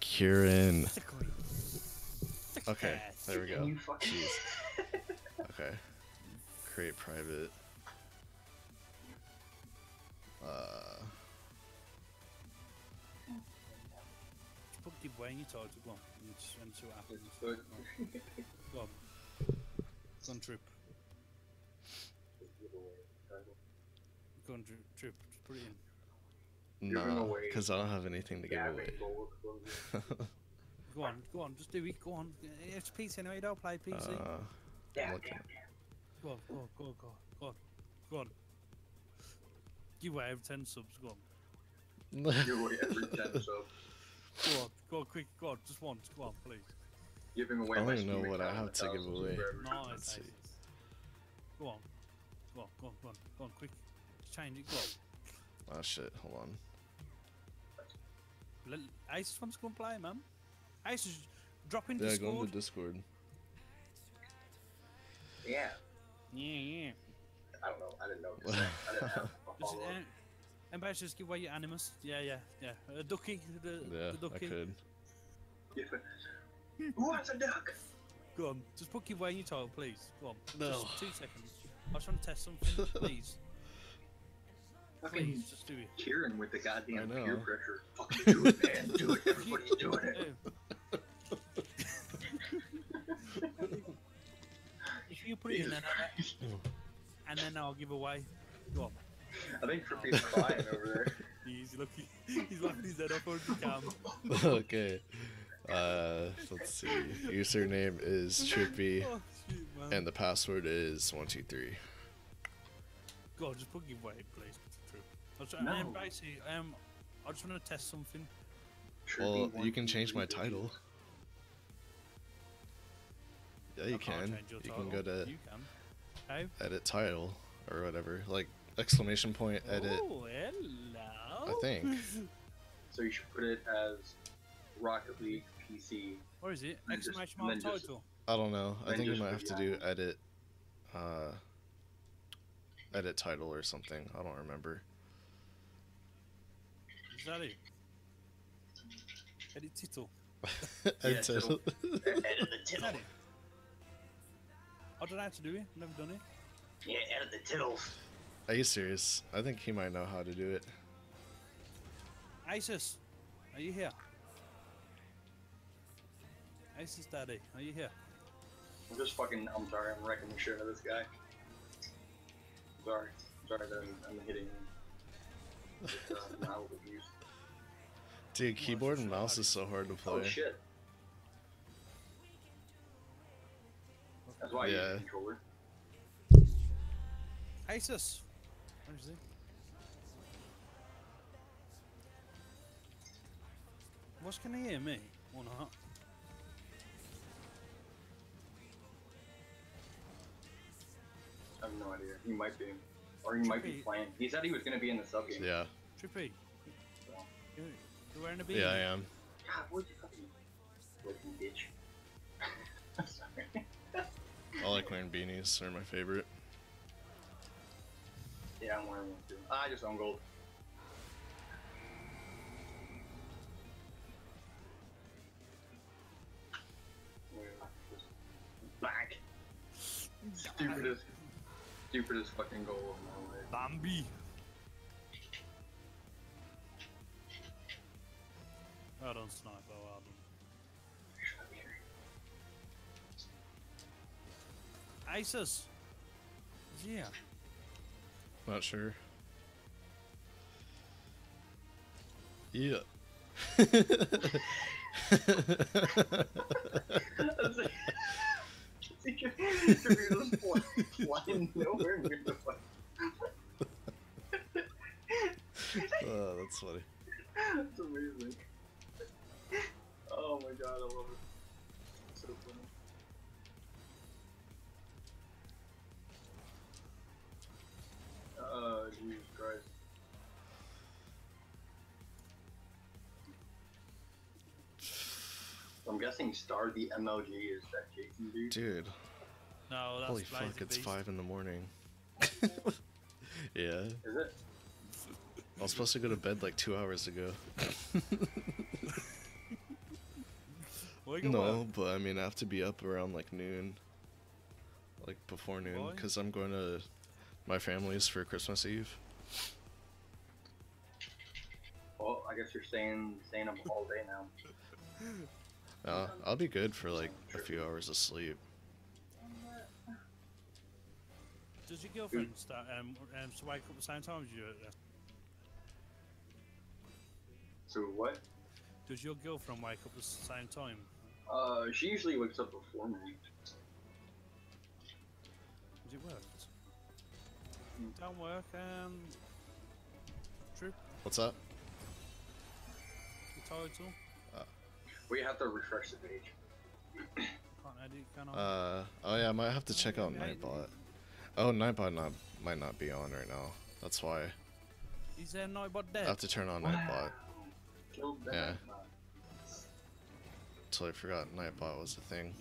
Speaker 1: Kieran.
Speaker 2: Stick with me. Stick
Speaker 1: Okay, there we go. Jeez. [laughs] Okay. Create private. Uh,
Speaker 2: Just put giveaway in your title. Go on. And just and see what happens.
Speaker 3: It's
Speaker 2: Go
Speaker 3: good.
Speaker 2: on. Go on. Go on, trip. Go on, Dri- trip. Just put it in.
Speaker 1: No,
Speaker 3: away
Speaker 1: because I don't have anything to give away.
Speaker 2: Go on, go on. Just do it. Go on. It's PC anyway. Don't play PC.
Speaker 1: Uh,
Speaker 3: Damn,
Speaker 1: looking.
Speaker 3: damn,
Speaker 2: Go on, go on, go on, go on, go on. Go on. Give away every 10 subs. Go on.
Speaker 3: damn. Give away every 10 sub.
Speaker 2: Go on. Go on, quick. Go on. Just once. Go on, please.
Speaker 3: Giving away
Speaker 1: I don't know what I have to give away.
Speaker 2: Nice.
Speaker 1: Let's see.
Speaker 2: Go on. Go on, go on, go on. Go on, quick. Just change it. Go on.
Speaker 1: Oh shit, hold on.
Speaker 2: Let Aces wants to come play, man. Aces, drop into
Speaker 1: Yeah, go
Speaker 2: Discord.
Speaker 1: into Discord.
Speaker 3: Yeah.
Speaker 2: Yeah, yeah.
Speaker 3: I don't know. I didn't know. I didn't have [laughs] a
Speaker 2: Just, and give away your animus. Yeah, yeah, yeah. A ducky. The,
Speaker 1: Yeah,
Speaker 2: the
Speaker 1: I could.
Speaker 3: Give it- Who wants a duck?
Speaker 2: Go on. Just put giveaway in your title, please. Go on.
Speaker 1: No.
Speaker 2: Just two seconds. I just want to test something, [laughs] please.
Speaker 3: Fucking
Speaker 2: Please, just do it.
Speaker 3: Kieran with the goddamn peer pressure. Fucking do it, man. Do it. Everybody's doing it. [laughs]
Speaker 2: If you put it in, then I, [laughs] and then I'll give away. Go on.
Speaker 3: I think Trippy's crying over there. [laughs]
Speaker 2: He's lucky. He's laughing his head off on the cam. [laughs]
Speaker 1: okay. Uh, let's see. Username is [laughs] Trippy,
Speaker 2: Oh, shit, man.
Speaker 1: and the password is one two three.
Speaker 2: God, on, just put giveaway, please. True. I was,
Speaker 3: No.
Speaker 2: um, basically, um, I just want to test something.
Speaker 1: Well, you can change my title. Yeah, you
Speaker 2: can't
Speaker 1: can.
Speaker 2: change your
Speaker 1: You can go to
Speaker 2: You can. Hey.
Speaker 1: edit title or whatever, like exclamation point edit.
Speaker 2: Oh, hello.
Speaker 1: I think. [laughs]
Speaker 3: So you should put it as Rocket League PC.
Speaker 2: Or is it exclamation mark title?
Speaker 1: I don't know. I think you might have to do edit, uh, edit title or something. I don't remember.
Speaker 2: Is that it? Edit title. [laughs]
Speaker 1: edit title. [laughs]
Speaker 3: Edit the
Speaker 2: Is
Speaker 3: tittle.
Speaker 2: that? I don't know how to do it. Never done it.
Speaker 3: Yeah, edit the tittles.
Speaker 1: Are you serious? I think he might know how to do it.
Speaker 2: Isis, are you here? Isis daddy, are you here?
Speaker 3: I'm just fucking. I'm sorry. I'm wrecking the shit out of this guy. Sorry. Sorry that I'm, I'm hitting him. Uh. [laughs]
Speaker 1: Dude, keyboard and mouse is so hard to play.
Speaker 3: Oh shit. That's why I use a controller.
Speaker 2: Aces! Where is he? What's can he hear me or not?
Speaker 3: I have no idea. He might be. Or he might be playing. He said he was gonna be in the sub game.
Speaker 1: Yeah,
Speaker 2: Trippy,
Speaker 3: So.
Speaker 2: you, you wearing a beanie?
Speaker 1: yeah, I am.
Speaker 3: God, what'd you fucking fucking bitch? [laughs] Sorry.
Speaker 1: I like wearing beanies. They're my favorite.
Speaker 3: Yeah, I'm wearing one too. I just own gold. Back. Stupidest, stupidest fucking goal of my life.
Speaker 2: Bambi! Well done, Sniper, well done. Aces! Is he here?
Speaker 1: Not sure. Yeah.
Speaker 3: Flying nowhere near the fuck.
Speaker 1: oh, that's funny.
Speaker 3: That's amazing. Oh my god, I love it. Oh, Jesus Christ. I'm guessing Star the MLG is that Jason dude.
Speaker 1: Dude,
Speaker 2: No, that's
Speaker 1: holy fuck, it's
Speaker 2: Beast.
Speaker 1: 5 in the morning. [laughs] yeah.
Speaker 3: Is it?
Speaker 1: I was supposed to go to bed like two hours ago. [laughs]
Speaker 2: Wake up,
Speaker 1: No, but I mean, I have to be up around like noon. Like before noon, because I'm going to my family's for Christmas Eve.
Speaker 3: Well, I guess you're staying staying up all day now. [laughs]
Speaker 1: Uh, I'll be good for like a few hours of sleep.
Speaker 2: Does your girlfriend start um, um, to wake up at the same time as you? uh,
Speaker 3: So what?
Speaker 2: Does your girlfriend wake up at the same time?
Speaker 3: Uh, she usually wakes up before me.
Speaker 2: Has it worked? Don't work. Um, true.
Speaker 1: What's up?
Speaker 2: The title.
Speaker 3: We have to refresh the page. [clears throat]
Speaker 2: Can't edit. Can I?
Speaker 1: Uh, oh yeah, I might have to check out Nightbot. Oh, Nightbot not might not be on right now. That's why
Speaker 2: Is there Nightbot
Speaker 1: I
Speaker 2: dead?
Speaker 1: have to turn on Nightbot.
Speaker 3: Killed.
Speaker 1: Yeah. Till I forgot Nightbot was a thing.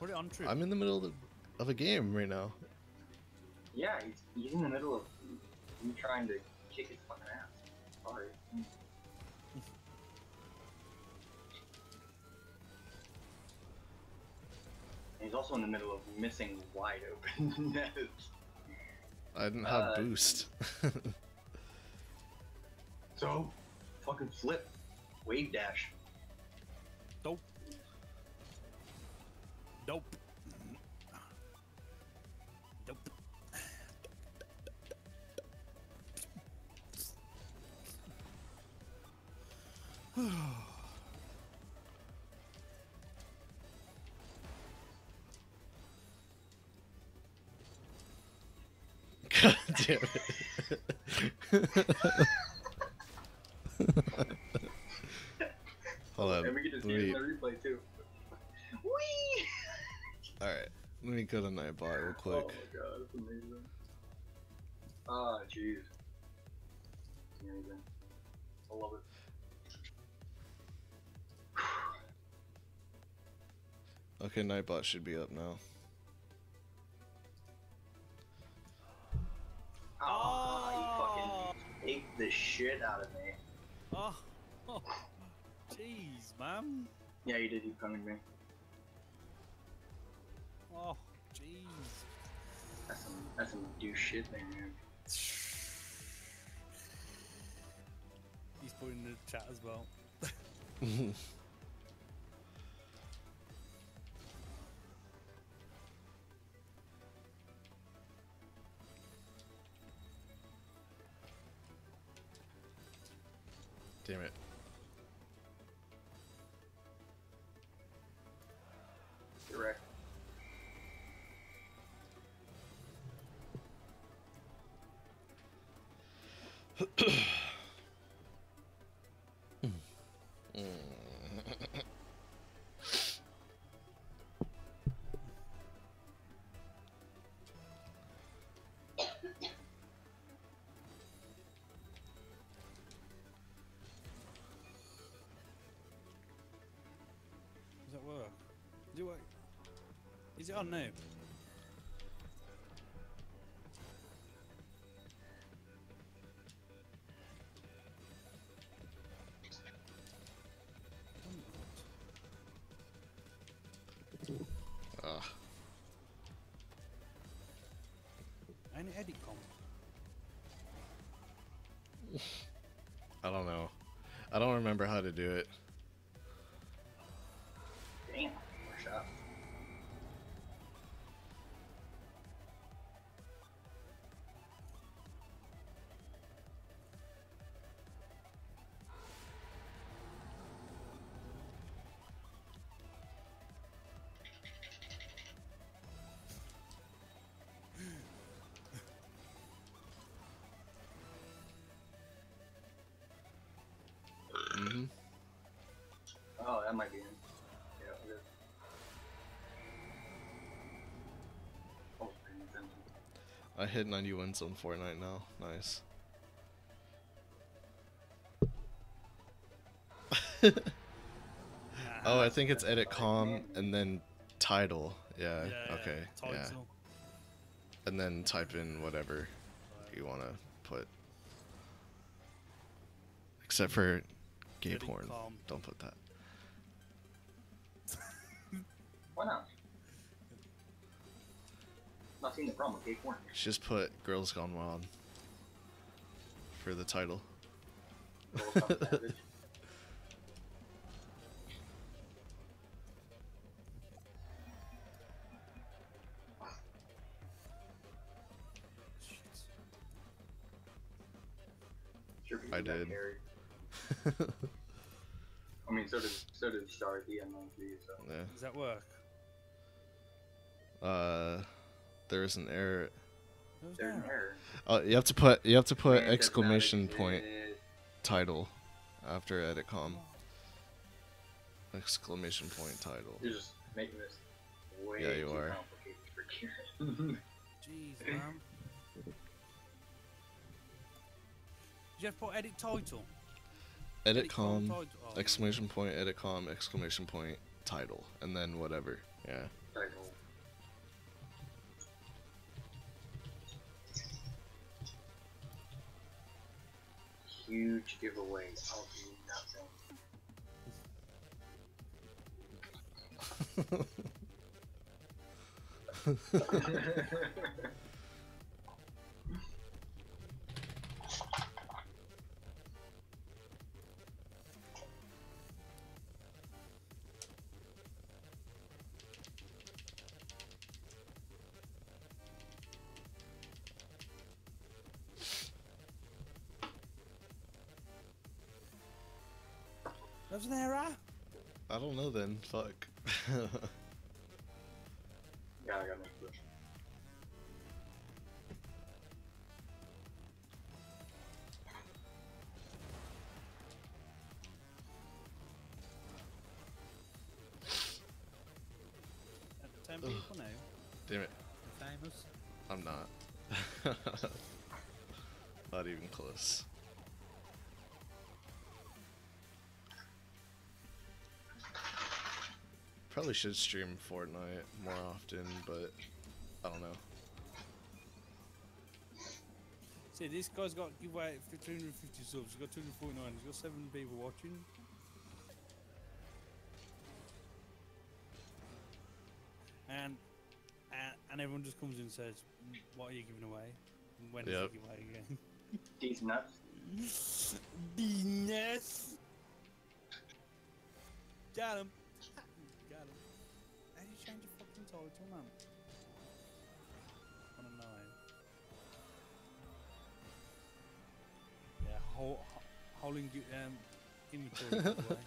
Speaker 2: Put it on true.
Speaker 1: I'm in the middle of, of a game right now.
Speaker 3: Yeah, he's, he's in the middle of me trying to kick his fucking ass. Sorry. And he's also in the middle of missing wide open [laughs] nets.
Speaker 1: I didn't have
Speaker 3: Uh,
Speaker 1: boost.
Speaker 3: So, fucking flip. Wave dash.
Speaker 2: Dope. Dope. Nope. [laughs]
Speaker 1: God damn it. [laughs] Hold on.
Speaker 3: and we can just
Speaker 1: let
Speaker 3: use
Speaker 1: me-
Speaker 3: it in the replay too. Whee!
Speaker 1: Alright, let me go to Nightbot real quick.
Speaker 3: Oh my god, that's amazing. Ah, jeez. Amazing. I love it.
Speaker 1: Okay, Nightbot should be up now.
Speaker 3: Ah,
Speaker 2: Oh.
Speaker 3: you fucking ate the shit out of me.
Speaker 2: Oh. oh. Jeez, man.
Speaker 3: Yeah, you did. You pwned me.
Speaker 2: Oh, jeez.
Speaker 3: That's some, that's some douche shit there, man.
Speaker 2: He's put in the chat as well.
Speaker 1: Damn it.
Speaker 2: Does that work? Do I? Is it on now? [laughs]
Speaker 1: I don't know. I don't remember how to do it. I hit 90 wins on Fortnite now. Nice. [laughs] oh, I think it's edit com and then title. Yeah.
Speaker 2: yeah,
Speaker 1: okay.
Speaker 2: Yeah.
Speaker 1: Yeah. And then type in whatever you want to put. Except for gay
Speaker 2: Edit
Speaker 1: porn. Don't put that.
Speaker 3: Why not? Not seeing the problem with gay porn.
Speaker 1: Just put Girls Gone Wild for the title.
Speaker 3: Girls Gone Savage.
Speaker 2: Shit.
Speaker 3: Sure people
Speaker 1: I did. [laughs]
Speaker 3: I mean, so did so did Star at the end of the so.
Speaker 1: yeah.
Speaker 2: Does that work?
Speaker 1: Uh, there's an error.
Speaker 2: Who's
Speaker 3: There's an error.
Speaker 1: Oh, you have to put you have to put
Speaker 3: Man
Speaker 1: exclamation point title after edit com. Exclamation point title.
Speaker 3: You're just making this way
Speaker 1: Yeah, you
Speaker 3: too
Speaker 1: are.
Speaker 3: complicated for Kieran. [laughs]
Speaker 2: Jeez, man. Did you have to put edit title?
Speaker 1: Edit com
Speaker 2: title. Oh, no.
Speaker 1: exclamation point edit com exclamation point title and then whatever. Yeah.
Speaker 3: Title. Huge giveaway. I'll do nothing. [laughs] [laughs] [laughs]
Speaker 2: There's an ah? error.
Speaker 1: I don't know then. Fuck. [laughs]
Speaker 3: yeah, I got no clue.
Speaker 1: Probably should stream Fortnite more often, but I don't know.
Speaker 2: See, this guy's got give away for 350 subs. He's got 249. He's got seven people watching. And and, and everyone just comes in and says, "Mm, "What are you giving away? And When is
Speaker 1: Yep.
Speaker 2: the giveaway again?" [laughs]
Speaker 3: These nuts. [laughs]
Speaker 2: Venus. Got him. Change your fucking title, man? On a nine. Yeah, whole, holding you um inventory. the way.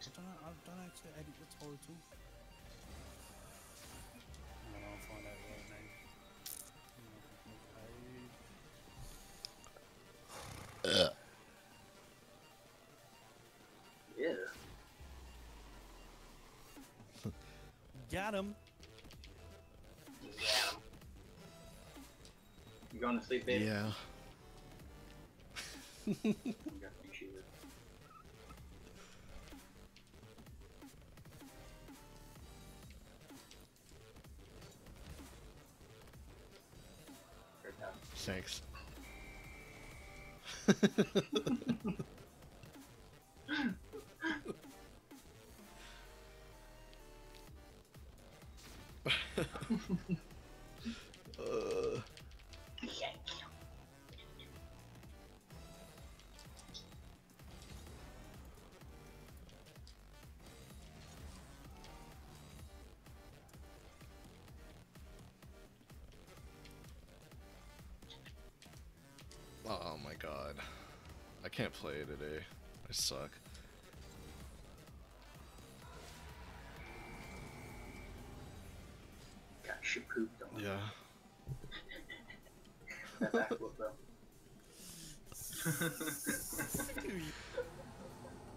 Speaker 2: I don't know. I don't know how to edit the title. Got him.
Speaker 3: Yeah. You going to sleep, baby?
Speaker 1: Yeah. [laughs]
Speaker 3: You got me shooting. Great job.
Speaker 1: Thanks. Play today. I suck.
Speaker 3: Got shit pooped on.
Speaker 1: Yeah.
Speaker 3: That backflip though.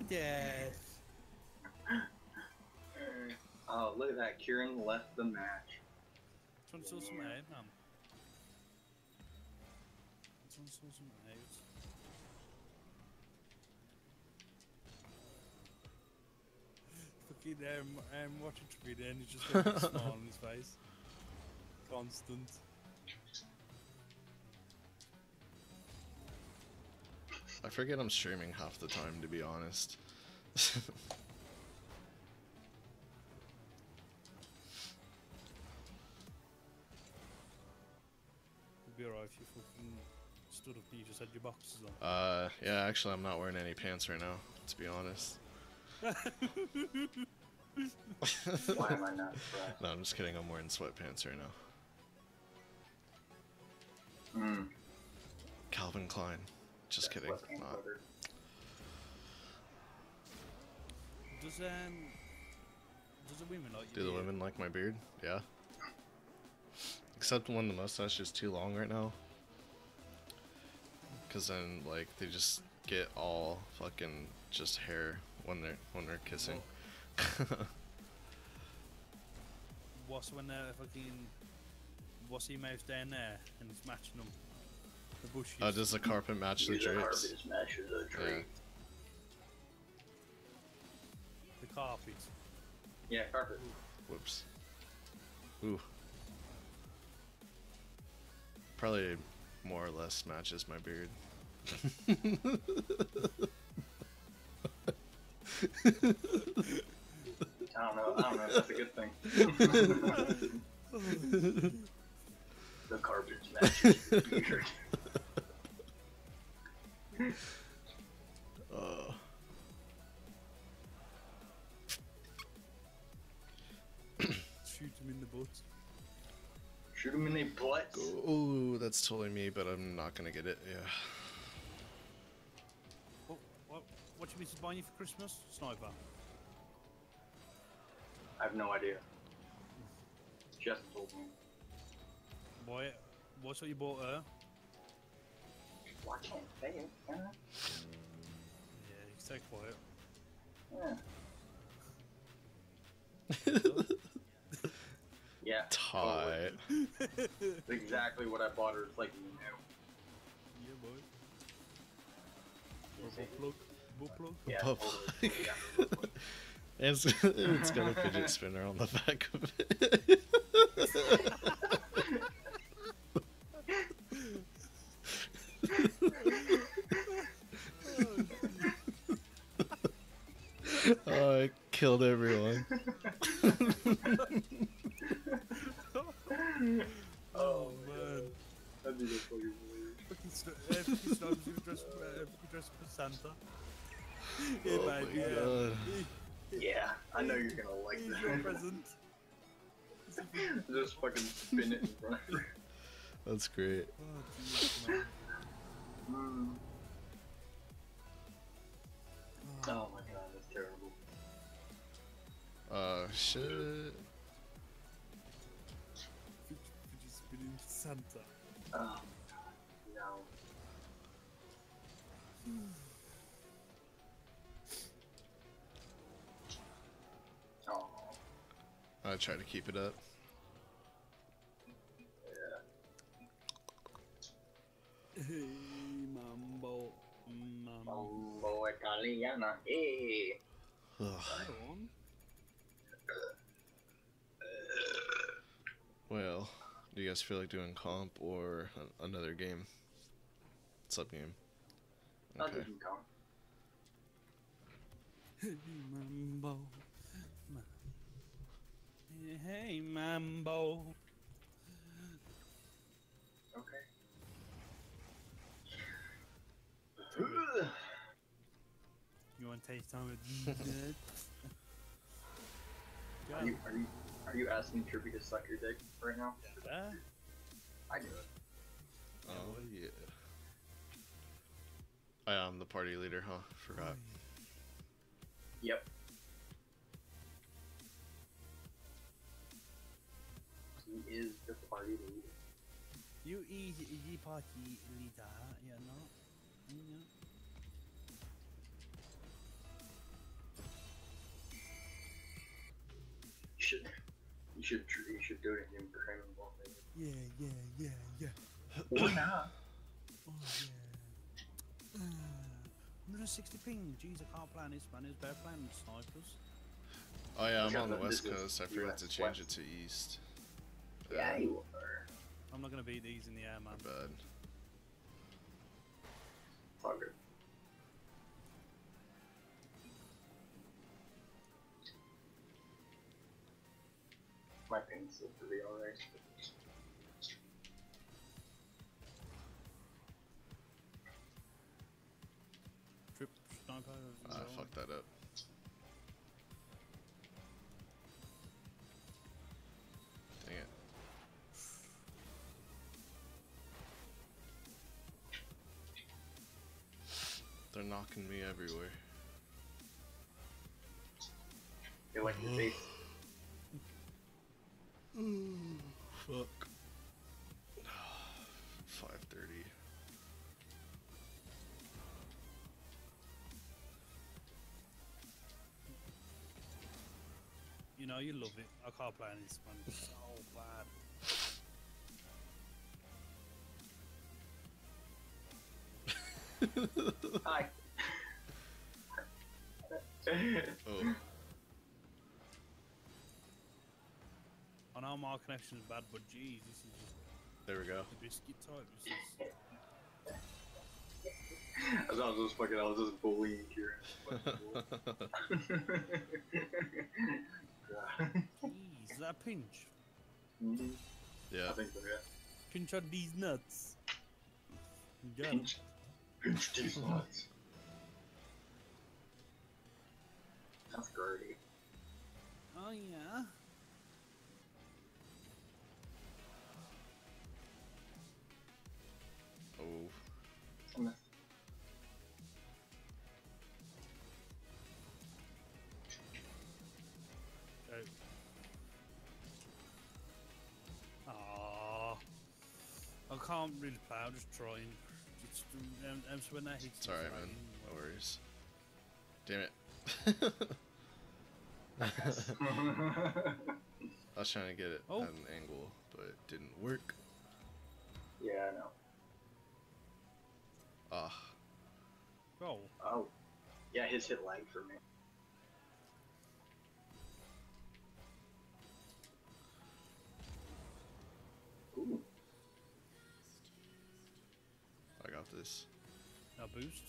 Speaker 2: Yes.
Speaker 3: Oh, look at that. Kieran left the match.
Speaker 2: Trying to sort something out, man. Trying to sort something out. Fucking um, um, watching Twitter and he's just got a [laughs] smile on his face. Constant.
Speaker 1: I forget I'm streaming half the time, to be honest. [laughs]
Speaker 2: Be alright if you fucking stood up and you just had your boxes on.
Speaker 1: uh, yeah, actually, I'm not wearing any pants right now, to be honest. [laughs]
Speaker 3: Why am I not surprised?
Speaker 1: No, I'm just kidding. I'm wearing sweatpants right now.
Speaker 3: Mm.
Speaker 1: Calvin Klein. Just
Speaker 3: That
Speaker 1: kidding. Not.
Speaker 3: leather.
Speaker 2: Does um, does the women like
Speaker 1: Do
Speaker 2: your
Speaker 1: the
Speaker 2: beard?
Speaker 1: women like my beard? Yeah. Except when the mustache is too long right now. Cause then like they just get all fucking just hair when they're when they're kissing.
Speaker 2: What's when they're fucking? What's your mouth down there and it's matching them? The bushes.
Speaker 1: uh, does the carpet match the
Speaker 3: Use a
Speaker 1: drapes?
Speaker 3: carpet matches a
Speaker 1: Yeah.
Speaker 2: the carpet.
Speaker 3: Yeah, carpet.
Speaker 1: Whoops. Ooh. Probably more or less matches my beard. [laughs] [laughs]
Speaker 3: I don't know. I don't know. if That's a good thing. [laughs] the carpet matches the.
Speaker 1: Uh,
Speaker 2: Shoot him in the butt.
Speaker 3: Shoot him in the butt.
Speaker 1: Oh, that's totally me, but I'm not gonna get it. Yeah.
Speaker 2: What? What? What your missus buying you for Christmas? Sniper.
Speaker 3: I have no idea. Just hasn't told me.
Speaker 2: Why? What's what you bought her?
Speaker 3: Well, I can't say it, can I?
Speaker 2: Yeah, you stay quiet.
Speaker 3: Yeah. [laughs] yeah.
Speaker 1: Tie.
Speaker 3: totally. That's exactly what I bought her. It's like, you know.
Speaker 2: Yeah, boy.
Speaker 3: You
Speaker 2: Or
Speaker 3: see?
Speaker 2: butt plug. Butt plug.
Speaker 3: Yeah, totally. Yeah, butt plug.
Speaker 1: It's, [laughs] it's got a fidget spinner on the back of it. Oh, I killed everyone.
Speaker 2: Oh man.
Speaker 3: That'd be the fucking hilarious.
Speaker 2: Fucking sn- uh, fucking snipers who dress uh, fucking dress up as Santa. Yeah,
Speaker 1: Oh my
Speaker 2: baby. Yeah.
Speaker 1: God.
Speaker 3: Yeah, I know you're gonna like
Speaker 2: Here's your [laughs]
Speaker 3: that.
Speaker 2: present.
Speaker 3: Just fucking spin it in front of her.
Speaker 1: That's great.
Speaker 2: Oh, jeez, man.
Speaker 3: Mm. Oh my god, that's terrible.
Speaker 1: Uh, shit.
Speaker 2: Fidget spinning Santa.
Speaker 3: Oh my god, no.
Speaker 1: I try to keep it up.
Speaker 3: yeah.
Speaker 2: Hey, mambo. Mambo.
Speaker 3: Mambo Italiana, eh.
Speaker 1: Ugh. Well, do you guys feel like doing comp or another game? Sub game.
Speaker 3: I'll
Speaker 1: Okay.
Speaker 3: do some count.
Speaker 2: Hey, mambo. Ma- Hey, mambo.
Speaker 3: Okay.
Speaker 2: You want to taste time with that?
Speaker 3: Are you, are you are you asking Trippy to suck your dick right now?
Speaker 2: Yeah.
Speaker 3: I do it.
Speaker 1: Oh yeah. I am the party leader, huh? Forgot.
Speaker 3: Yep. He is the party leader.
Speaker 2: You eat the party leader, you know? You know?
Speaker 3: You should you should you should do it in criminal.
Speaker 2: Yeah, yeah, yeah, yeah.
Speaker 3: Why not?
Speaker 2: Oh, yeah. Uh, 160 ping. Jeez, I can't plan this, man. It's better playing snipers.
Speaker 1: Oh yeah, I'm on the west coast. I forgot to change
Speaker 3: West.
Speaker 1: it to east.
Speaker 3: Yeah, you are.
Speaker 2: I'm not gonna beat these in the air, man.
Speaker 1: bad.
Speaker 3: It's all good. My ping's still pretty alright.
Speaker 2: Trip sniper.
Speaker 1: I
Speaker 2: ah,
Speaker 1: fucked that up. Knocking me everywhere.
Speaker 3: They like your face.
Speaker 1: Fuck. [sighs] Five thirty.
Speaker 2: You know, you love it. I can't play this, man. It's so bad. [laughs]
Speaker 3: Hi.
Speaker 1: Oh,
Speaker 2: I know my connection is bad, but geez, this is just
Speaker 1: there we go.
Speaker 2: the biscuit type. This is.
Speaker 3: As I was just fucking, I was just bullying Kieran.
Speaker 2: Jeez, is that a pinch?
Speaker 3: Mhm.
Speaker 1: Yeah.
Speaker 3: I think so, yeah.
Speaker 2: Pinch on these nuts. You got 'em.
Speaker 3: Pinch, pinch these nuts. That's dirty.
Speaker 2: Oh yeah.
Speaker 1: Oh,
Speaker 2: Oh. I can't really play. I'm just trying. Just um, um, so when that hits.
Speaker 1: it's alright, man. No worries. Damn it. [laughs] I was trying to get it
Speaker 2: Oh.
Speaker 1: at an angle, but it didn't work.
Speaker 3: yeah, I know.
Speaker 1: Ah,
Speaker 2: Oh,
Speaker 3: Oh. Yeah, his hit lagged for me. Ooh.
Speaker 1: I got this.
Speaker 2: now boost.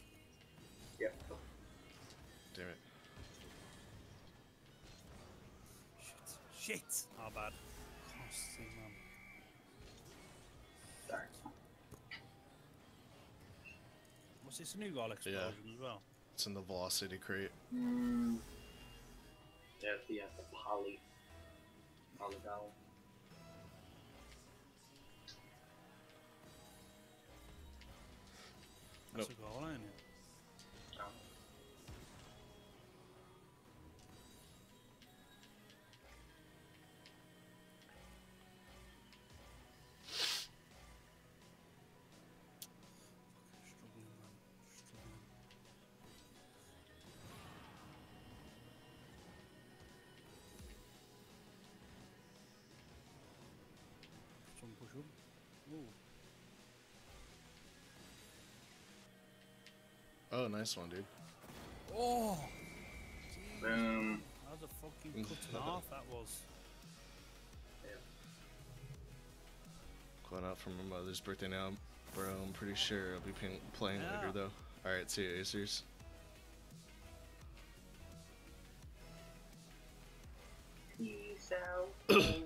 Speaker 3: Yep.
Speaker 1: Damn
Speaker 2: shit! How bad. Can't see, man.
Speaker 3: Sorry.
Speaker 2: What's this a new goal explosion as well?
Speaker 1: It's in the velocity crate.
Speaker 3: Mm. Yeah, the, uh, the poly. Polygon.
Speaker 2: That's
Speaker 1: Nope.
Speaker 2: a goal, ain't it? Some. Ooh.
Speaker 1: Oh, nice one, dude.
Speaker 2: Oh!
Speaker 3: Um, Boom.
Speaker 2: That was a fucking cut in half, that was. Yeah.
Speaker 1: Going out for my mother's birthday now, bro. I'm pretty sure I'll be playing, playing
Speaker 2: Yeah.
Speaker 1: later though. All right, see you, Aces.
Speaker 3: Peace out. [coughs]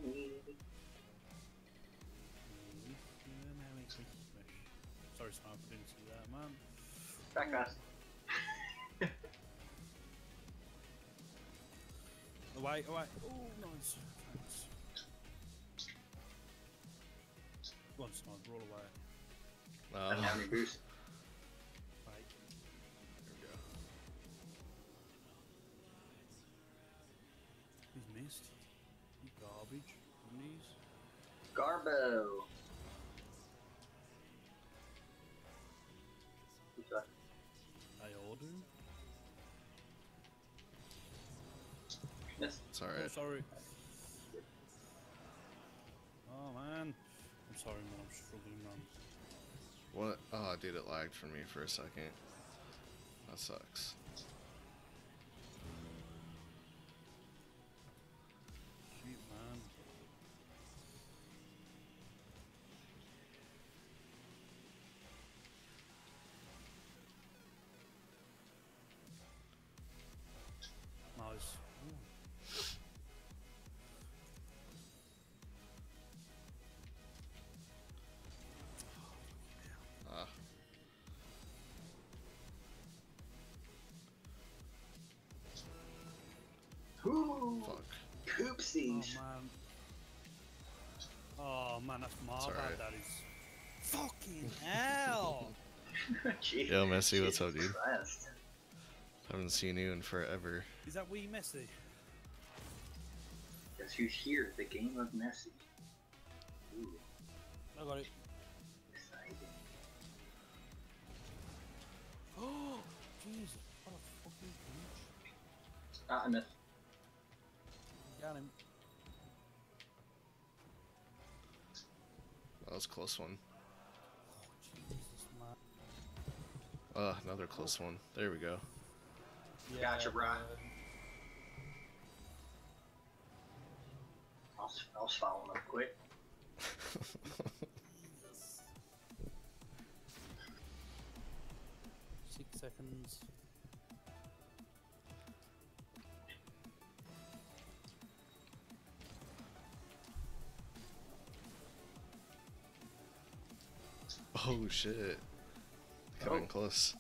Speaker 3: Back us.
Speaker 2: Away, away. Oh, nice. Thanks. Go on, Smart, roll away.
Speaker 1: Uh,
Speaker 3: And now me boost.
Speaker 2: Right.
Speaker 1: There we go.
Speaker 2: He's missed. You garbage. Knees.
Speaker 3: Garbo.
Speaker 1: It's all
Speaker 2: Oh, sorry. Oh, man. I'm sorry, man. I'm struggling, man.
Speaker 1: What? Oh, dude, it lagged for me for a second. That sucks.
Speaker 2: Ooh.
Speaker 1: fuck.
Speaker 2: Oh
Speaker 3: Oopsies.
Speaker 2: man. Oh man, that's my bad.
Speaker 1: alright.
Speaker 2: That is. Fucking hell! [laughs]
Speaker 3: Jeez.
Speaker 1: Yo, Messi, what's up, dude?
Speaker 3: Christ.
Speaker 1: Haven't seen you in forever.
Speaker 2: Is that we, Messi?
Speaker 3: Guess who's here? The game of Messi. Ooh,
Speaker 2: I got it.
Speaker 3: exciting.
Speaker 2: Oh, [gasps] Jesus! What a fucking bitch!
Speaker 3: Ah, I missed.
Speaker 2: Got him.
Speaker 1: That was a close one.
Speaker 2: Oh, Jesus.
Speaker 1: Uh, another close one. There we go.
Speaker 3: Gotcha, bro.
Speaker 2: man. [laughs]
Speaker 3: I was, I was following up quick.
Speaker 2: Six seconds.
Speaker 1: Oh shit. Coming
Speaker 3: Oh.
Speaker 1: close.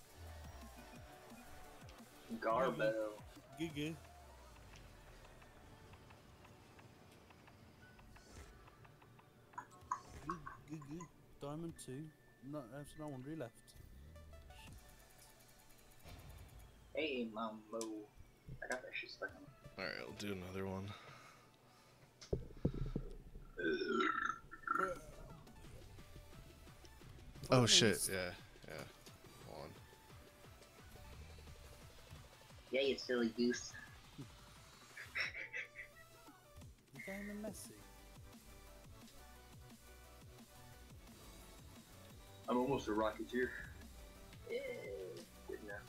Speaker 3: Garbo.
Speaker 2: Giga. Good, good, good. Diamond two. No, there's no one really left.
Speaker 3: Hey, Mambo. I got that shit stuck on.
Speaker 1: All right, I'll do another one. Oh shit. Yeah, yeah. Hold on.
Speaker 3: Yeah, you silly goose. [laughs]
Speaker 2: Diamond Messi.
Speaker 3: I'm almost a Rocketeer. Yeah, good enough.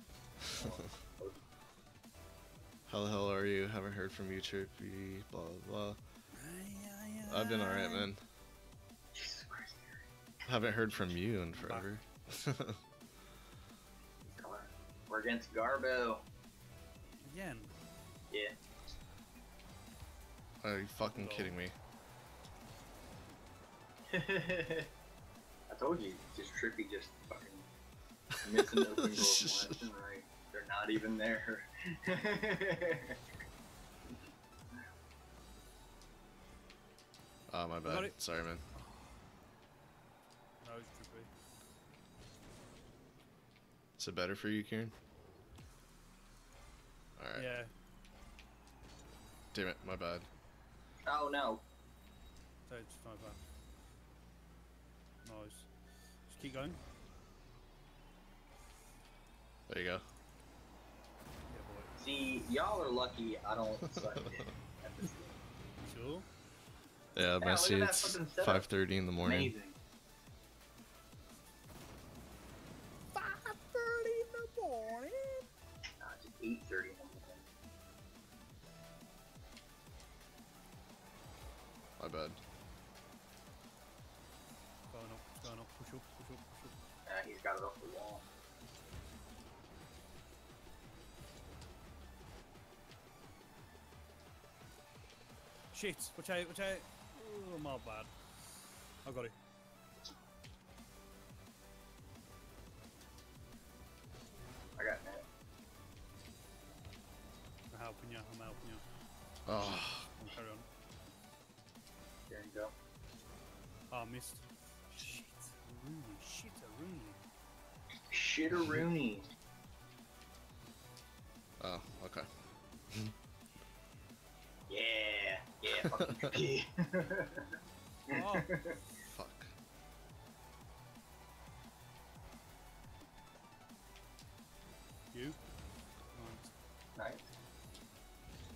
Speaker 1: How the hell are you? Haven't heard from you, Chirpy. Blah blah. blah. I've been alright, man.
Speaker 3: Jesus Christ.
Speaker 1: Haven't heard from you in forever.
Speaker 3: We're against Garbo.
Speaker 2: Again.
Speaker 3: Yeah.
Speaker 1: Are you fucking
Speaker 2: No.
Speaker 1: kidding me? [laughs]
Speaker 3: I told you, just trippy, just fucking missing open goals left and right. They're not even there.
Speaker 1: Oh, [laughs] my bad. Sorry, man.
Speaker 2: No, it's trippy.
Speaker 1: Is it better for you, Kieran? Alright.
Speaker 2: Yeah.
Speaker 1: Damn it, my bad.
Speaker 3: oh no.
Speaker 2: So it's bad. Nice. Just keep going.
Speaker 1: There you go.
Speaker 2: Yeah, boy.
Speaker 3: See, y'all are lucky I don't suck [laughs] at this game.
Speaker 2: Sure.
Speaker 1: Yeah,
Speaker 3: look at
Speaker 1: Messi, it's 5.30 in the morning.
Speaker 3: Amazing. Eight thirty in the morning.
Speaker 1: My bad.
Speaker 2: Going up, going up. Push up, push up, push up.
Speaker 3: Uh, he's got it off the wall.
Speaker 2: Shit! Watch out! Watch out! Oh, my bad. I got it.
Speaker 3: I got that.
Speaker 2: I'm helping you. I'm helping you.
Speaker 1: Oh,
Speaker 2: I'll carry on.
Speaker 3: There you go.
Speaker 2: Oh, I missed. Shit! Rooney. Shit! A Rooney.
Speaker 3: Shitteroony.
Speaker 1: oh, okay. [laughs]
Speaker 3: Yeah, yeah, fucking [laughs] pee.
Speaker 2: Oh,
Speaker 1: Fuck.
Speaker 2: you. Nice.
Speaker 3: nice.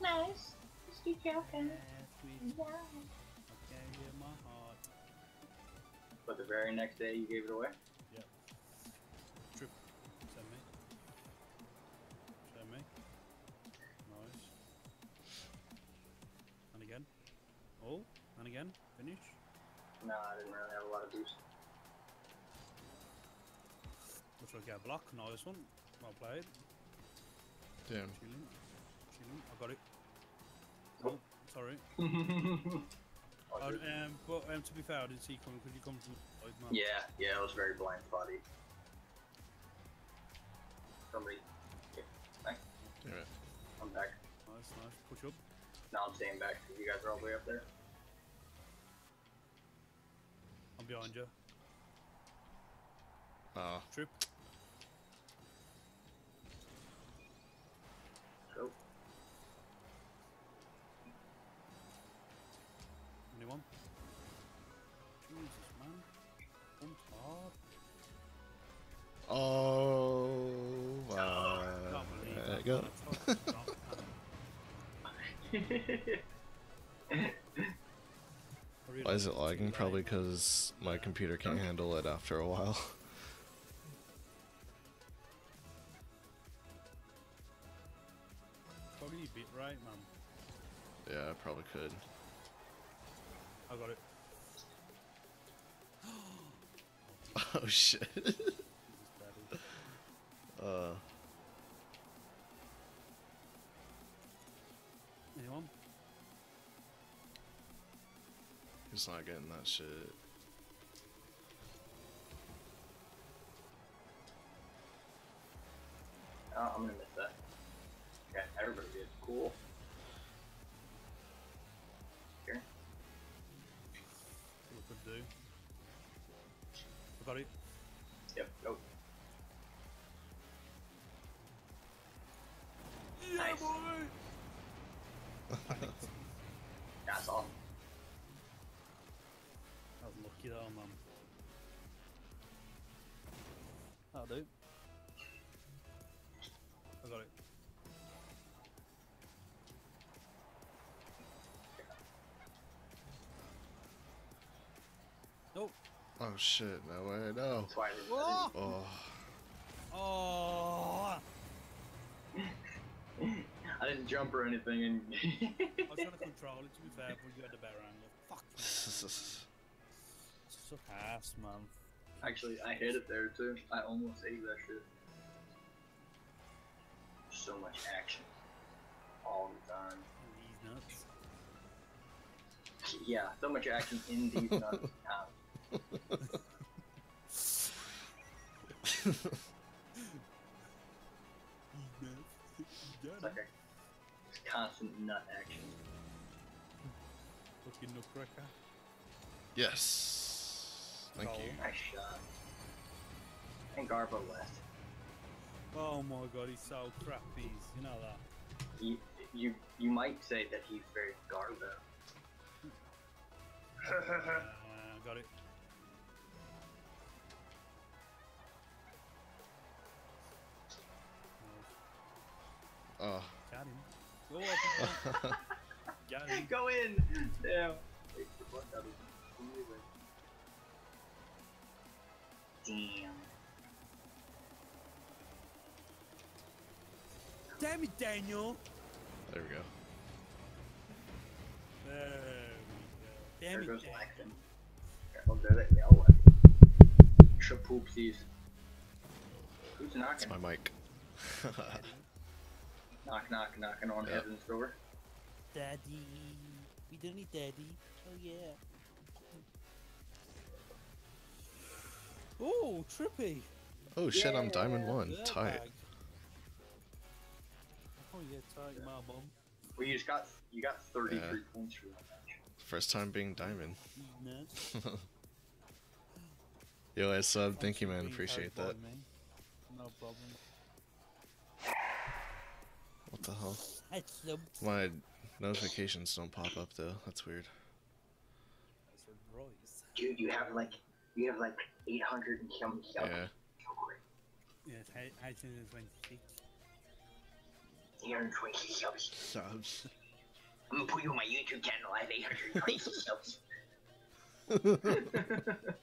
Speaker 4: Nice. Just keep joking.
Speaker 2: Yeah, Okay, yeah, my heart.
Speaker 3: But the very next day you gave it away?
Speaker 2: Yep. Trip. Send me. Send me. Nice. And again. Oh, and again. Finish.
Speaker 3: No, I didn't really have a lot of boost.
Speaker 2: Looks like a block. Nice one. Well played.
Speaker 1: Damn.
Speaker 2: Chilling. Chilling. I got it. Sorry. [laughs]
Speaker 3: Oh,
Speaker 2: Oh, um, but um, to be fair, I didn't see you coming because you come from the side, man.
Speaker 3: yeah, yeah, it was very blind spotty. Somebody. Okay, thanks.
Speaker 1: Damn it.
Speaker 3: I'm back.
Speaker 2: Nice, nice. Push up.
Speaker 3: Now I'm staying back because you guys are all the way up there.
Speaker 2: I'm behind you.
Speaker 1: Oh,
Speaker 2: Trip.
Speaker 3: Go.
Speaker 1: Why is it lagging? Probably because my computer can't handle it after a while. [laughs]
Speaker 2: Probably a bit right, man.
Speaker 1: yeah, I probably could.
Speaker 2: I got it. [laughs]
Speaker 1: Oh shit. [laughs] he's not getting that shit.
Speaker 3: Oh, I'm gonna miss that.
Speaker 1: Oh shit, no way, no.
Speaker 3: That's why I
Speaker 1: Oh,
Speaker 2: Oh! [laughs]
Speaker 3: I didn't, jump or anything, and [laughs]
Speaker 2: I was trying to control it to be fair, but you had a better angle. Fuck. man. Suck ass, man.
Speaker 3: actually, I hit it there too. I almost ate that shit. So much action all the time.
Speaker 2: These nuts.
Speaker 3: Yeah, so much action in these nuts. [laughs] It's like a constant nut action.
Speaker 2: Fucking nutcracker.
Speaker 1: Yes. Thank
Speaker 2: Oh.
Speaker 1: you.
Speaker 3: Nice shot. And Garbo left.
Speaker 2: Oh my god, he's so crappy. You know that.
Speaker 3: You, you, you might say that he's very Garbo.
Speaker 2: Uh, got it. [laughs] Got him. Go
Speaker 3: in! Damn. Wait, the fuck out of him. Damn.
Speaker 2: Damn it, Daniel.
Speaker 1: There we go.
Speaker 2: There we go.
Speaker 3: There
Speaker 2: Damn it,
Speaker 3: goes
Speaker 2: Daniel.
Speaker 3: Laxton. Careful, there they go. Shapoopsies. Who's
Speaker 1: It's my mic.
Speaker 3: Knock, knock, knocking on
Speaker 1: Yep.
Speaker 3: heaven's door.
Speaker 2: Daddy. We don't need daddy. Oh yeah. Oh, trippy.
Speaker 1: oh shit, I'm diamond one.
Speaker 2: Dirtbag.
Speaker 1: Tight.
Speaker 2: Oh yeah, tight, my bum.
Speaker 3: Well, you just got you got 33
Speaker 1: Yeah.
Speaker 3: points for that match.
Speaker 1: First time being diamond.
Speaker 2: Nuts. [laughs]
Speaker 1: Yo, I sub. Thank you, man. Appreciate that.
Speaker 2: by. No problem.
Speaker 1: What the hell?
Speaker 2: That's the
Speaker 1: My notifications don't pop up though. That's weird.
Speaker 2: that's a Royce.
Speaker 3: Dude, you have like you have like 800 and some stuff.
Speaker 1: Yeah.
Speaker 2: Yeah, it's eight- 826.
Speaker 3: 820 subs.
Speaker 1: Subs.
Speaker 3: I'm gonna put you on my YouTube channel. I have 820 [laughs] subs. [laughs]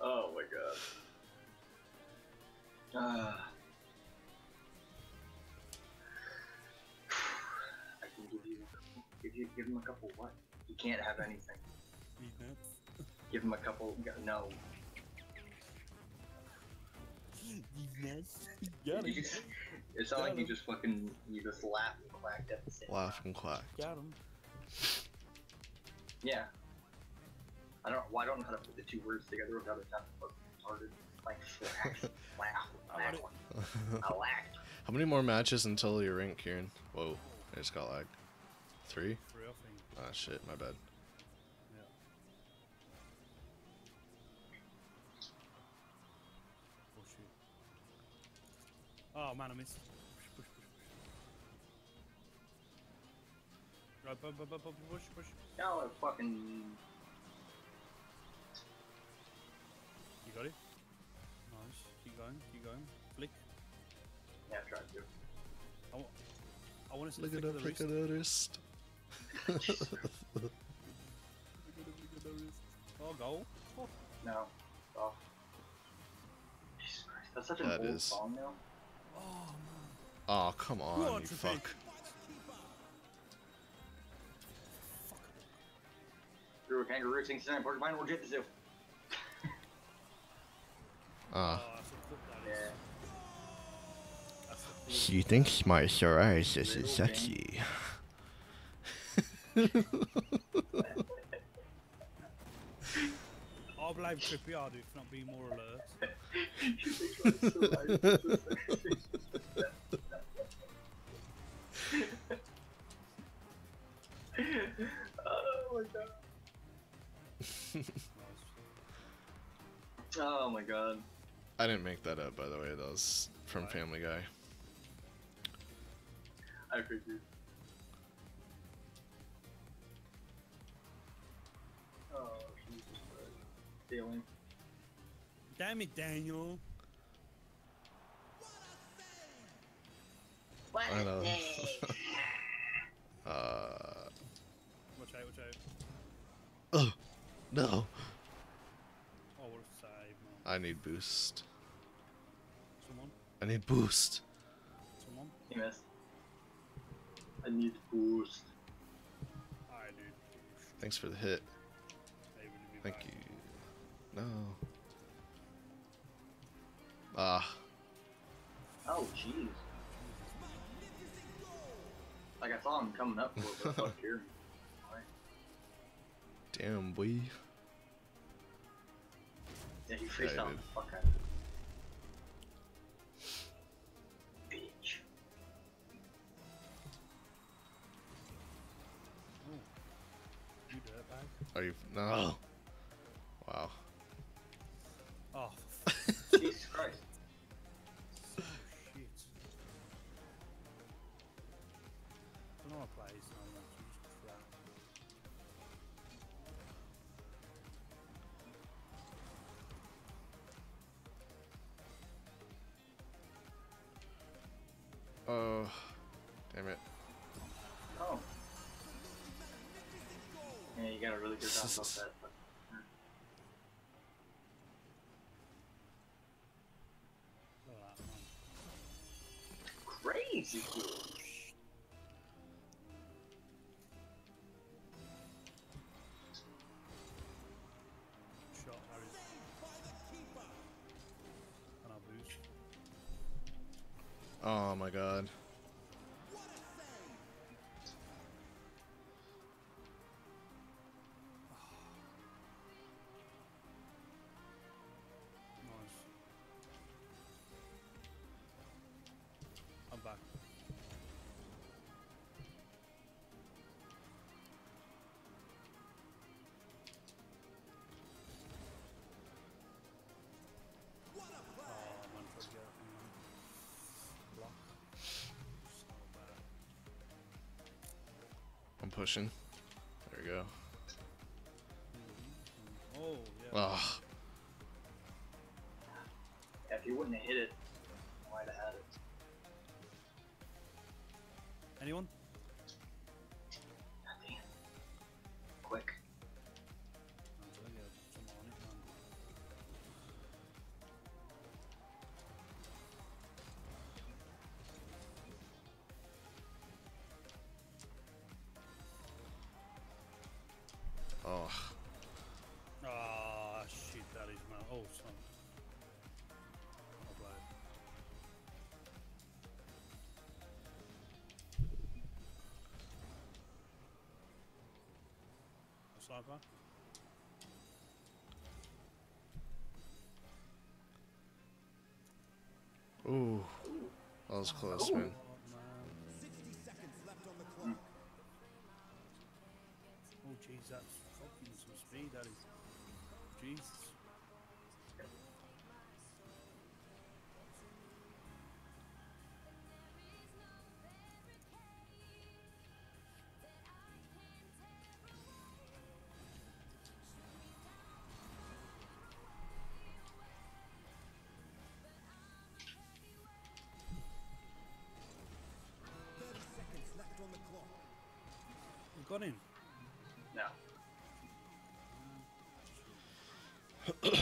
Speaker 3: oh my god. Ah. I can give you, give you, give him a couple what? You can't have anything.
Speaker 2: He's.
Speaker 3: Give him a couple. No.
Speaker 2: He's nuts. [laughs] Got him.
Speaker 3: It's not like you just fucking you just laugh and quacked at the same.
Speaker 1: Laugh and quack.
Speaker 2: Got him.
Speaker 3: Yeah. I don't. Well, I don't know how to put the two words together without it sounding fucking retarded. Like slack, laugh,
Speaker 2: I got
Speaker 3: laugh.
Speaker 2: it.
Speaker 3: I laughed.
Speaker 1: How many more matches until your rank, Kieran? Whoa, I just got lagged. Three?
Speaker 2: Three, I think.
Speaker 1: Ah, shit, my bad.
Speaker 2: Yeah. Oh shit. Oh man, I missed. Push, push, push, push. Right, bu- push, push.
Speaker 3: No, it fucking.
Speaker 2: Got it? Nice. Keep going, keep going. Flick.
Speaker 3: Yeah, I tried to.
Speaker 2: I, wa- I want to see
Speaker 1: Look
Speaker 2: the
Speaker 1: at
Speaker 2: flick
Speaker 1: that,
Speaker 2: of the
Speaker 1: look
Speaker 2: wrist.
Speaker 1: at that wrist.
Speaker 2: Look at the flick of the wrist. [laughs] Oh, goal. Oh.
Speaker 3: No. Oh. Jesus Christ, that's such an
Speaker 1: That
Speaker 3: old
Speaker 1: is-
Speaker 3: song now.
Speaker 2: Oh, ah, man.
Speaker 1: Oh, come on,
Speaker 2: on,
Speaker 1: you
Speaker 2: Trippy.
Speaker 1: fuck.
Speaker 3: Drew a kangaroo sings tonight. Porcupine will jet the zoo.
Speaker 2: Clip.
Speaker 1: She thinks my psoriasis is sexy.
Speaker 2: I'll blame Trippy Hardy for not being more alert. [laughs]
Speaker 3: oh my god. Oh my god.
Speaker 1: I didn't make that up, by the way. That was from
Speaker 2: Right.
Speaker 1: Family Guy.
Speaker 3: I figured. Oh, Jesus Christ. Stealing.
Speaker 2: Damn it, Daniel.
Speaker 3: What
Speaker 1: I
Speaker 3: a
Speaker 1: know.
Speaker 3: day. [laughs]
Speaker 1: Uh.
Speaker 2: Watch out, watch out.
Speaker 1: Oh, no.
Speaker 2: Oh, what a save, man.
Speaker 1: I need boost.
Speaker 2: Someone,
Speaker 1: I need boost.
Speaker 2: someone.
Speaker 3: He missed. I need boost.
Speaker 2: I do.
Speaker 1: Thanks for the hit.
Speaker 2: They would be
Speaker 1: Thank
Speaker 2: back.
Speaker 1: you. No. Ah,
Speaker 3: Oh, jeez. Like I saw him coming up for it, fuck here. [laughs]
Speaker 1: damn, boy.
Speaker 3: Yeah, he
Speaker 1: Yeah,
Speaker 3: freestyled
Speaker 1: he
Speaker 3: the fuck out of it.
Speaker 1: Are you? No. Wow.
Speaker 2: Man.
Speaker 3: Crazy cool.
Speaker 2: Shot Harry. And I boost.
Speaker 1: Oh my god. Pushing. There we go.
Speaker 2: Oh, yeah.
Speaker 1: Oh,
Speaker 2: sniper?
Speaker 1: Ooh. That was close, man.
Speaker 2: Man. You got him.
Speaker 3: No.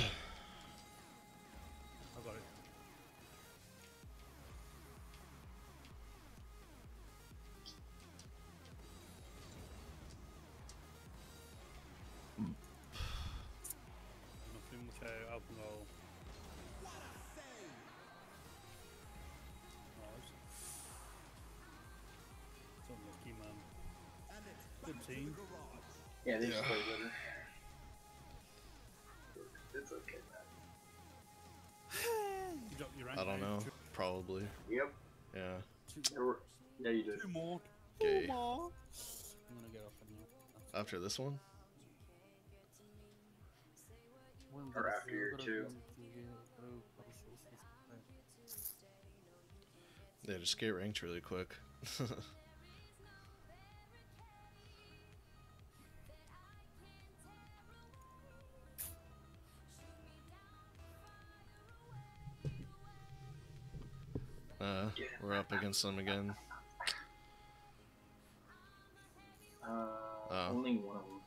Speaker 5: 15?
Speaker 3: Yeah, they
Speaker 1: yeah.
Speaker 3: just play better. It's okay, man.
Speaker 2: you dropped your.
Speaker 1: I don't know.
Speaker 2: Two.
Speaker 1: Probably.
Speaker 3: Yep.
Speaker 1: Yeah.
Speaker 3: Yeah, you did.
Speaker 2: Two more.
Speaker 1: Okay.
Speaker 2: Two more. I'm gonna get off of.
Speaker 1: After this one?
Speaker 3: Or after your two.
Speaker 1: Yeah, just get ranked really quick. [laughs] we're up against them again.
Speaker 3: Uh,
Speaker 1: Oh.
Speaker 3: only one of them.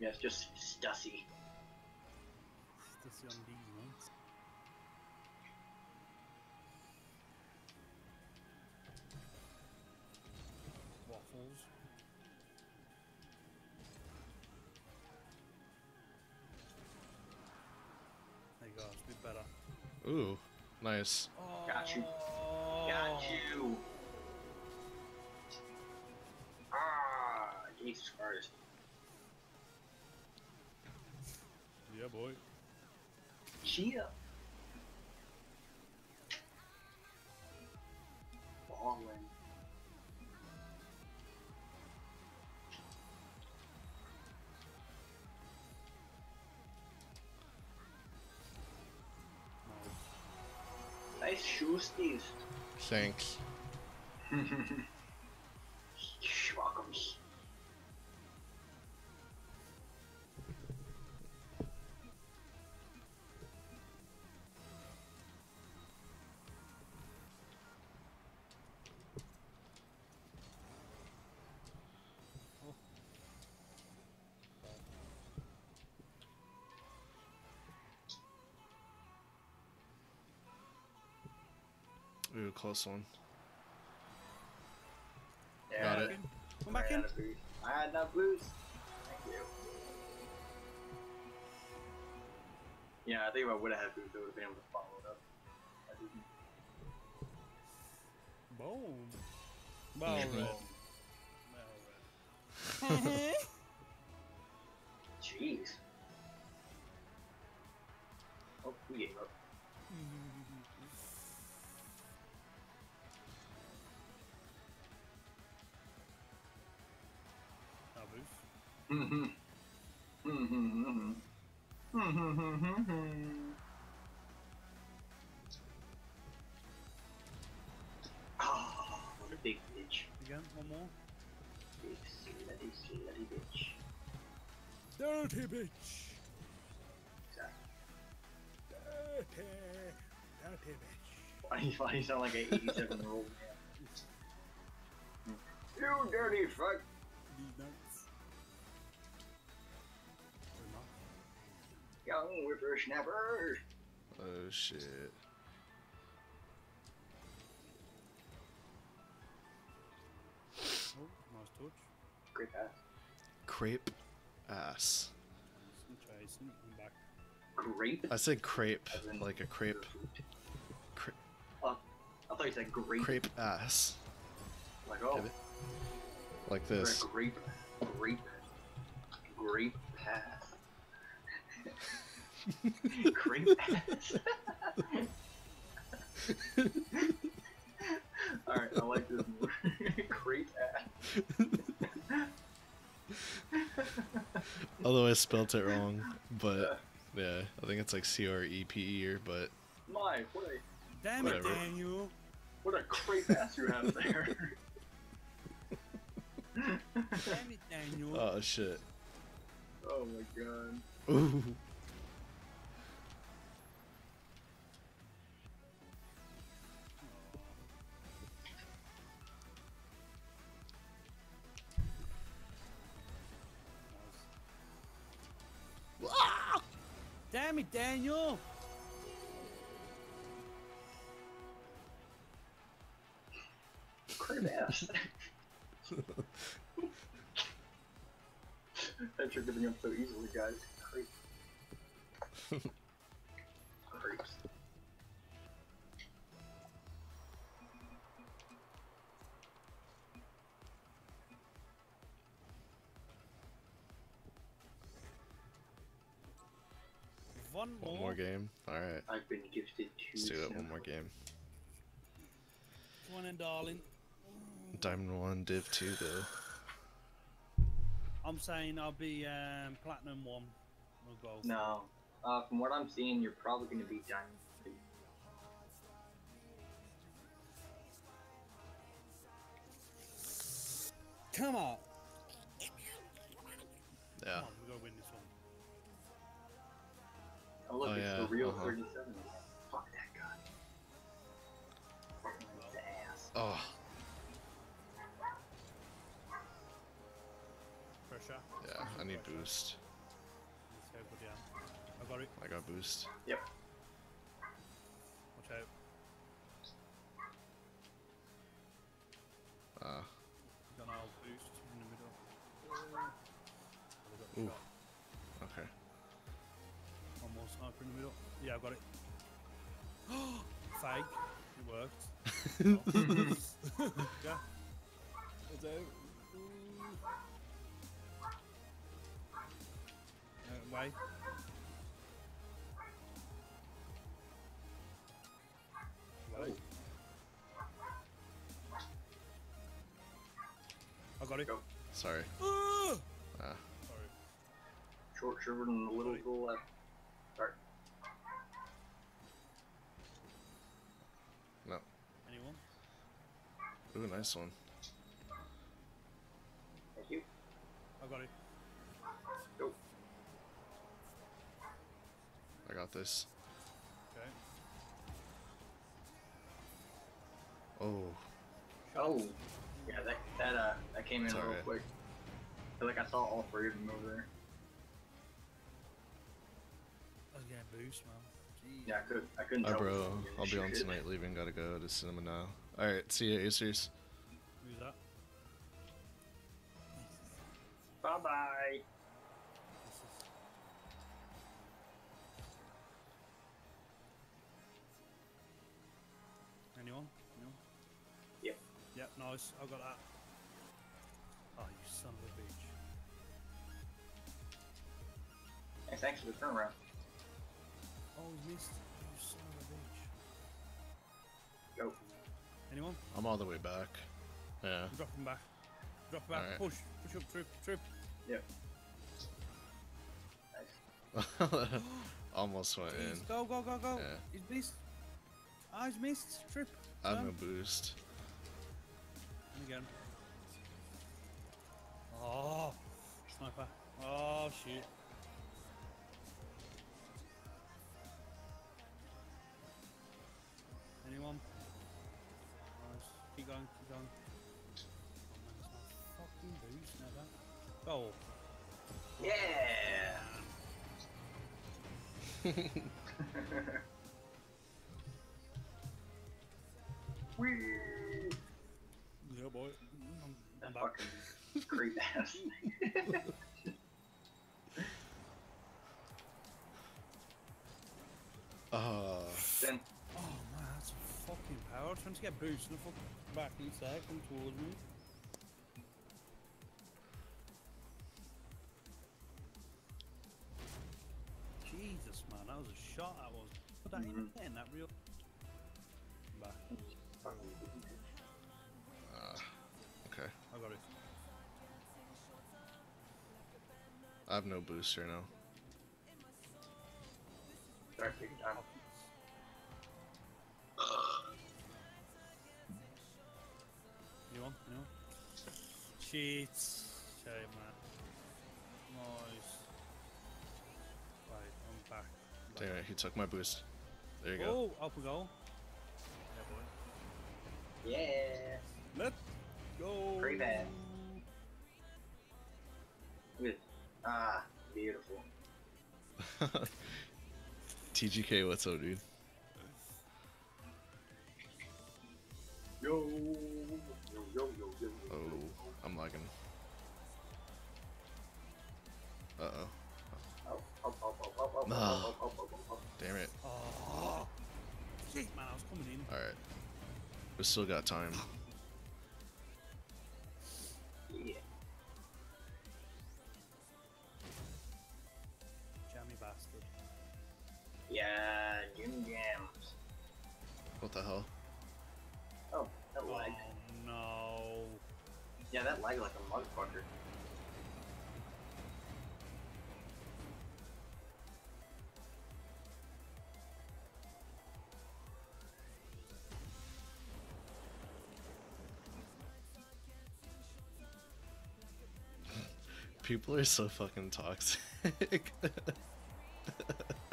Speaker 3: Yeah, it's just Stussy.
Speaker 2: Just on these ones. Waffles. There you go, it's a bit better.
Speaker 1: Ooh, nice.
Speaker 3: Got you.
Speaker 2: Oh.
Speaker 3: Got you. Ah, Jesus Christ.
Speaker 2: Yeah, boy.
Speaker 3: Chia. Ballin'. Nice.
Speaker 1: Thanks. [laughs] Ooh, close one.
Speaker 3: Yeah,
Speaker 1: Got it.
Speaker 2: Come back
Speaker 3: I
Speaker 2: in.
Speaker 3: had a boost. I had that boost. Thank you. Yeah, I think if I would have had boost, I would have been able to follow it up. I didn't.
Speaker 2: Boom. Well read. Well [laughs] [laughs] read.
Speaker 3: Jeez.
Speaker 2: Boost.
Speaker 3: Ah, what a big bitch.
Speaker 2: Again, one more.
Speaker 3: Big slutty, slutty bitch.
Speaker 2: Dirty bitch. Dirty. Dirty bitch.
Speaker 3: Why why do you sound like an 87 year old man? You dirty fuck! Young whippersnapper!
Speaker 1: Oh shit.
Speaker 2: Oh, nice touch.
Speaker 3: Great pass.
Speaker 1: Crepe ass.
Speaker 2: Some. I'm back.
Speaker 3: Grape?
Speaker 1: I said crepe,
Speaker 3: As
Speaker 1: like a crepe. Cre-
Speaker 3: Oh, I thought you said grape.
Speaker 1: crepe ass.
Speaker 3: Like, oh,
Speaker 1: Like this.
Speaker 3: grape. Grape. Grape pass. Grape pass. [laughs] Alright, I like this more. [laughs] grape ass.
Speaker 1: Although I spelt it wrong, but yeah, I think it's like C R E P E or but
Speaker 3: My, what a,
Speaker 2: Damn it, Daniel.
Speaker 3: what a crepe ass you have there.
Speaker 2: Damn it, Daniel.
Speaker 1: oh shit.
Speaker 3: oh my god.
Speaker 1: Ooh. Ah!
Speaker 2: Damn it, Daniel.
Speaker 3: Crepe ass. Thanks for giving up so easily, guys. Creep. Creeps. [laughs]
Speaker 2: One more.
Speaker 1: One more game. Alright.
Speaker 3: I've been gifted two.
Speaker 1: Let's do it. One more game.
Speaker 2: Come on in, darling.
Speaker 1: Diamond one, Div two though.
Speaker 2: I'm saying I'll be um, platinum one. We'll go.
Speaker 3: No. Uh, from what I'm seeing, you're probably going to be diamond two.
Speaker 2: Come on.
Speaker 1: Yeah.
Speaker 2: Come on,
Speaker 3: Oh look,
Speaker 1: Oh,
Speaker 3: it's
Speaker 1: yeah,
Speaker 3: the real
Speaker 1: uh-huh.
Speaker 3: 37. Fuck that guy. Ass.
Speaker 1: Oh.
Speaker 2: Pressure.
Speaker 1: Yeah, I need boost.
Speaker 2: Let's go, but yeah. I got it.
Speaker 1: I got boost.
Speaker 3: Yep.
Speaker 2: Worked. yeah. It's out. Ooh. Uh, wait. Wait. I got it.
Speaker 3: Go.
Speaker 1: Sorry.
Speaker 2: Ah!
Speaker 1: Ah.
Speaker 2: Sorry.
Speaker 3: Short shiver and a little to the left. Sorry.
Speaker 1: No.
Speaker 2: Anyone?
Speaker 1: Ooh, nice one.
Speaker 3: Thank you.
Speaker 2: I got it.
Speaker 3: Go.
Speaker 1: I got this.
Speaker 2: Okay.
Speaker 1: Oh.
Speaker 3: Oh. Yeah, that that uh that came in
Speaker 1: It's
Speaker 3: real
Speaker 1: alright.
Speaker 3: quick. I feel like I saw all three of them over there.
Speaker 2: I was getting boost, man. Jeez.
Speaker 3: Yeah, I could I couldn't
Speaker 1: Hi, bro. I'll be on tonight. Leaving. Gotta go to cinema now. All right. See you, Aces.
Speaker 2: Who's that?
Speaker 3: Bye bye.
Speaker 2: Anyone? Anyone?
Speaker 3: Yep.
Speaker 2: Yep, nice. I got that. Oh, you son of a bitch.
Speaker 3: Hey, thanks for the turnaround.
Speaker 2: Oh, he missed. You son of a bitch.
Speaker 3: Go.
Speaker 2: Anyone?
Speaker 1: I'm all the way back. Yeah.
Speaker 2: Drop him back. Drop him back.
Speaker 1: Alright.
Speaker 2: Push. Push up. Trip. Trip.
Speaker 3: Yep. [laughs]
Speaker 1: Almost went in.
Speaker 2: Go, go, go, go.
Speaker 1: Yeah.
Speaker 2: He's missed. Ah, he's missed. Trip.
Speaker 1: I have
Speaker 2: Turn.
Speaker 1: no boost.
Speaker 2: And again. Oh, sniper. Oh, shit. Anyone? Nice. Keep going, keep going. Go.
Speaker 3: Yeah. Whee! [laughs]
Speaker 2: Yeah, boy. I'm, I'm
Speaker 3: That
Speaker 2: back.
Speaker 3: fucking creep ass.
Speaker 1: Ah.
Speaker 3: then
Speaker 2: Oh man, that's a fucking power. Trying to get boost and the fucking back inside, come towards me. Shot that was. Put that in again, that real back.
Speaker 1: Ah. okay.
Speaker 2: I got it.
Speaker 1: I have no boost right now.
Speaker 3: Sorry, take your time.
Speaker 2: Anyone? Anyone? Cheats. Shame man. Nice. Right, I'm back. I'm.
Speaker 1: Damn it, he took my boost. There you go.
Speaker 2: Oh, up we go. Yeah, boy.
Speaker 3: Yeah.
Speaker 2: Let's go.
Speaker 3: Creep ass. With ah, beautiful.
Speaker 1: TGK, what's up, dude?
Speaker 3: Yo, yo, yo, yo, yo.
Speaker 1: Oh, I'm lagging. Uh oh.
Speaker 3: Oh, oh, oh, oh, oh, oh, oh,
Speaker 1: Nah.
Speaker 3: oh, oh, oh, oh, oh.
Speaker 1: Damn it.
Speaker 2: Oh, shit, man, I was coming in.
Speaker 1: Alright. We still got time.
Speaker 3: Yeah.
Speaker 2: Jammy bastard.
Speaker 3: Yeah, Jim Jams.
Speaker 1: What the hell?
Speaker 3: Oh, that
Speaker 2: Oh no.
Speaker 3: Yeah, that lag like a motherfucker.
Speaker 1: People are so fucking toxic. [laughs]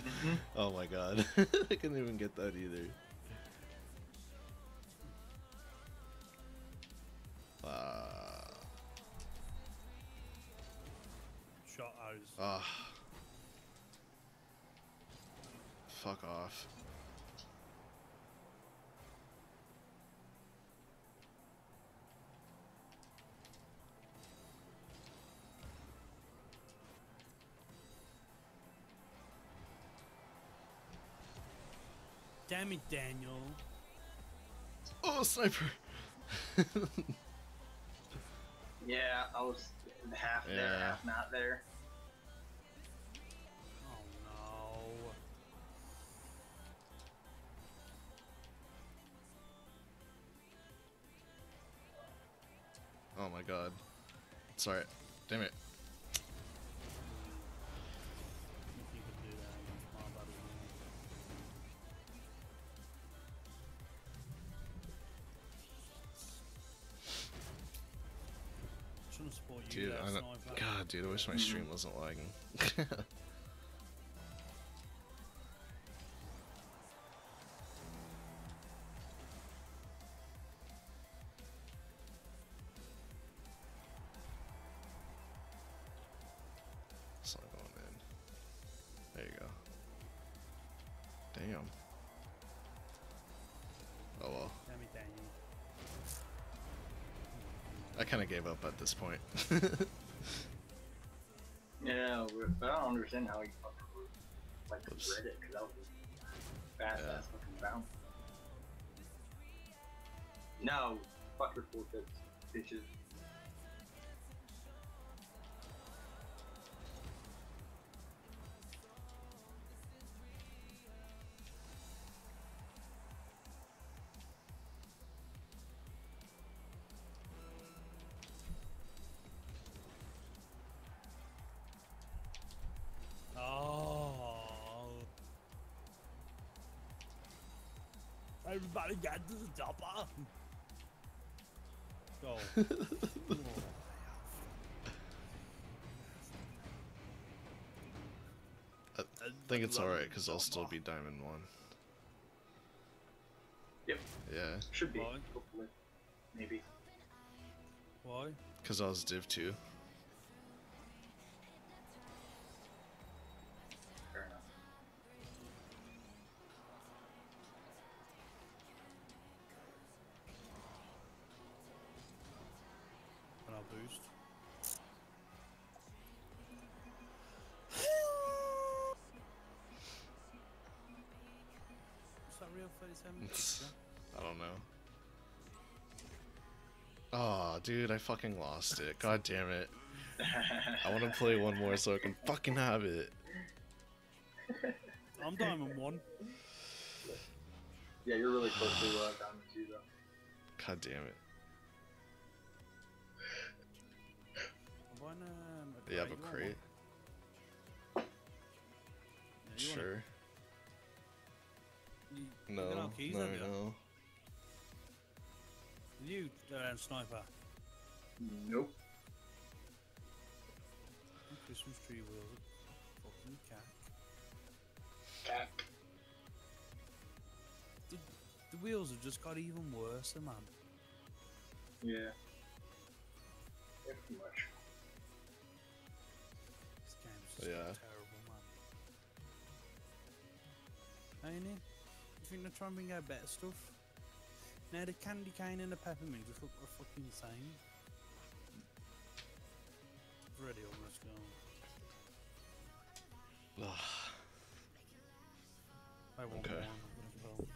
Speaker 1: Mm-hmm. oh my god. [laughs] I couldn't even get that either.
Speaker 2: Damn it, Daniel.
Speaker 1: Oh, sniper!
Speaker 3: Yeah, I was half there,
Speaker 1: Yeah.
Speaker 3: half not there.
Speaker 2: Oh no.
Speaker 1: Oh my god. Sorry. Damn it. Dude, I wish my stream mm. wasn't lagging. [laughs] It's not going in. There you go. Damn. Oh well.
Speaker 2: Damn it, Daniel.
Speaker 1: I kind of gave up at this point. [laughs]
Speaker 3: But I don't understand how he fucking like
Speaker 1: Oops.
Speaker 3: read it because that was fast
Speaker 1: Yeah.
Speaker 3: ass fucking bounce. No, fuck your forfeits, bitches.
Speaker 2: Everybody got to the chopper. Go. Oh. [laughs]
Speaker 1: I think it's alright because I'll still be Diamond 1.
Speaker 3: Yep,
Speaker 1: Yeah,
Speaker 3: should be.
Speaker 2: Why?
Speaker 3: Hopefully, maybe.
Speaker 2: Why?
Speaker 1: because I was Div 2. Dude, I fucking lost it. God damn it. I want to play one more so I can fucking have it.
Speaker 2: I'm diamond one.
Speaker 3: yeah, you're really close to uh, Diamond 2 though.
Speaker 1: God damn it.
Speaker 2: I'm um, a
Speaker 1: You have a
Speaker 2: You
Speaker 1: crate?
Speaker 2: Yeah, you want
Speaker 1: Sure.
Speaker 2: You, you
Speaker 1: No,
Speaker 2: no
Speaker 1: no,
Speaker 2: have you?
Speaker 1: no.
Speaker 2: You, uh, sniper.
Speaker 3: Nope.
Speaker 2: Christmas tree wheels. Fucking cat.
Speaker 3: Cat.
Speaker 2: The, the wheels have just got even worse, man.
Speaker 3: Yeah. Yeah, pretty much.
Speaker 2: This game's just
Speaker 1: Yeah.
Speaker 2: terrible, man. Ain't it? You think they're trying to bring out better stuff? Now the candy cane and the peppermint just look the fucking same. Ready, almost gone.
Speaker 1: Ugh.
Speaker 2: I want
Speaker 1: Okay.
Speaker 2: one. Go.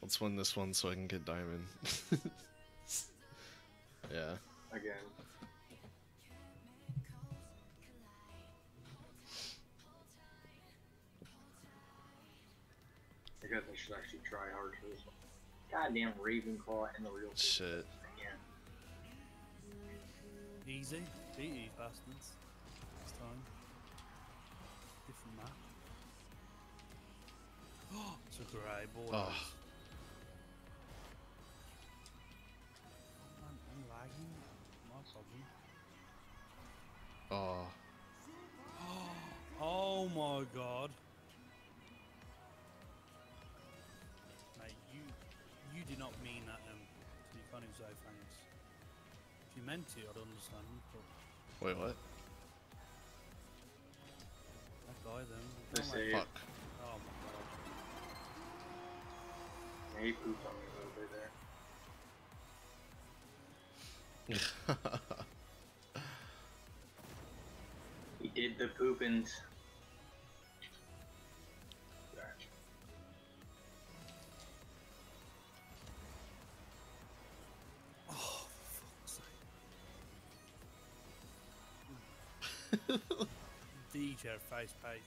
Speaker 1: Let's win this one so I can get Diamond. [laughs] yeah.
Speaker 3: Again. I guess I should actually try hard for this one. Goddamn Ravenclaw and the real
Speaker 1: Shit.
Speaker 3: again.
Speaker 2: Easy. Beat these bastards. This time. Different map. Oh, [gasps] it's a grey.
Speaker 1: Oh.
Speaker 2: Man, I'm lagging. My problem.
Speaker 1: Oh. [gasps]
Speaker 2: Oh my god. Mate, you you did not mean that um so you can't even say thanks. If you meant to, I'd understand, but
Speaker 1: Wait, what?
Speaker 2: that guy then.
Speaker 3: They
Speaker 2: oh, my,
Speaker 3: say
Speaker 1: Fuck.
Speaker 2: oh my god.
Speaker 3: yeah, he pooped on me a little bit there. [laughs] He did the poopins. [laughs]
Speaker 2: DJ face page,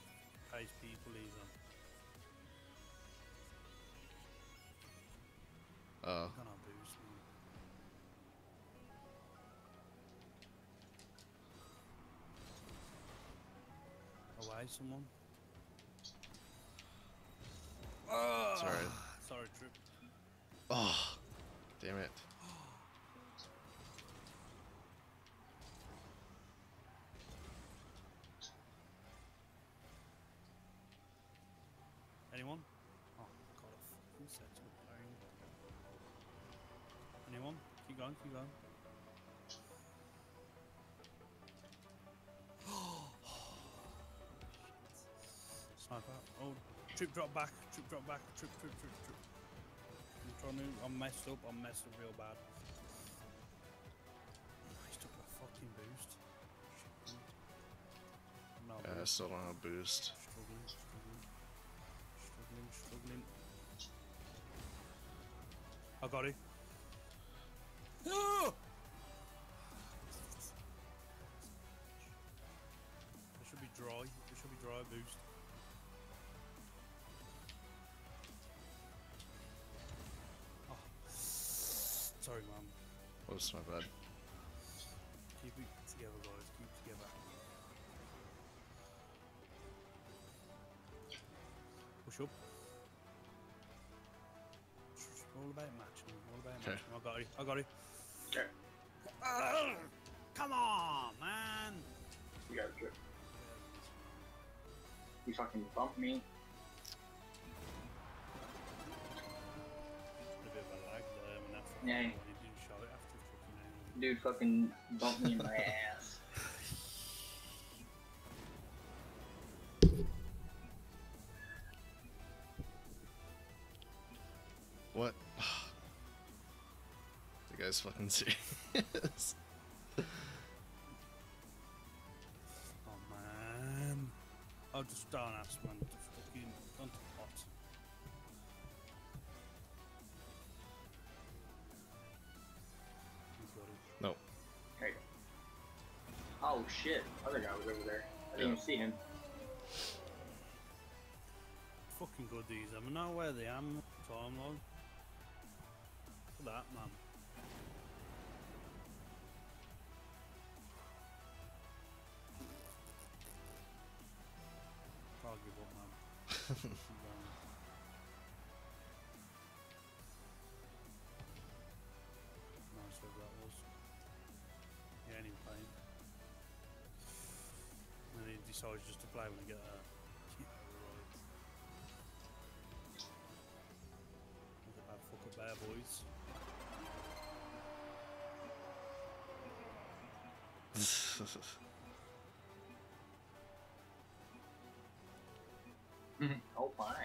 Speaker 2: page people even. Um, oh, boost man? Away someone. Oh,
Speaker 1: Sorry.
Speaker 2: Sorry, Trip.
Speaker 1: oh, damn it.
Speaker 2: Anyone? Oh, God, a fucking set to playing. Anyone? Going. Sniper. Oh, trip drop back, trip drop back, trip, trip, trip, trip. I'm trying to, I'm messed up, I'm messed up real bad. He's took my fucking boost. No,
Speaker 1: Yeah, I still don't have boost.
Speaker 2: Struggling, struggling, struggling, struggling. I got it. Dry boost. Oh. Sorry, man.
Speaker 1: Whoops, my bad.
Speaker 2: Keep it together, guys. Keep it together. Push up. It's all about matching. All about
Speaker 1: Okay.
Speaker 2: matching. I got it. I got it.
Speaker 3: Okay.
Speaker 2: Ugh, come on, man.
Speaker 3: You got it, Trip. You fucking bumped me.
Speaker 2: A bit of a lag there, and that's
Speaker 3: Yeah.
Speaker 2: when you didn't show it after fucking name.
Speaker 3: Dude fucking bumped me in my ass. [laughs]
Speaker 1: What? [sighs] you guys fucking serious?
Speaker 2: Oh
Speaker 3: shit, other guy was over there. I didn't
Speaker 1: Yeah.
Speaker 3: even see him.
Speaker 2: Fucking good these. I know where they am. Time log. Look at that man. Can't give up man. [laughs] Then just to play when he get yeah, right. Look at that there, boys. [laughs]
Speaker 3: oh my.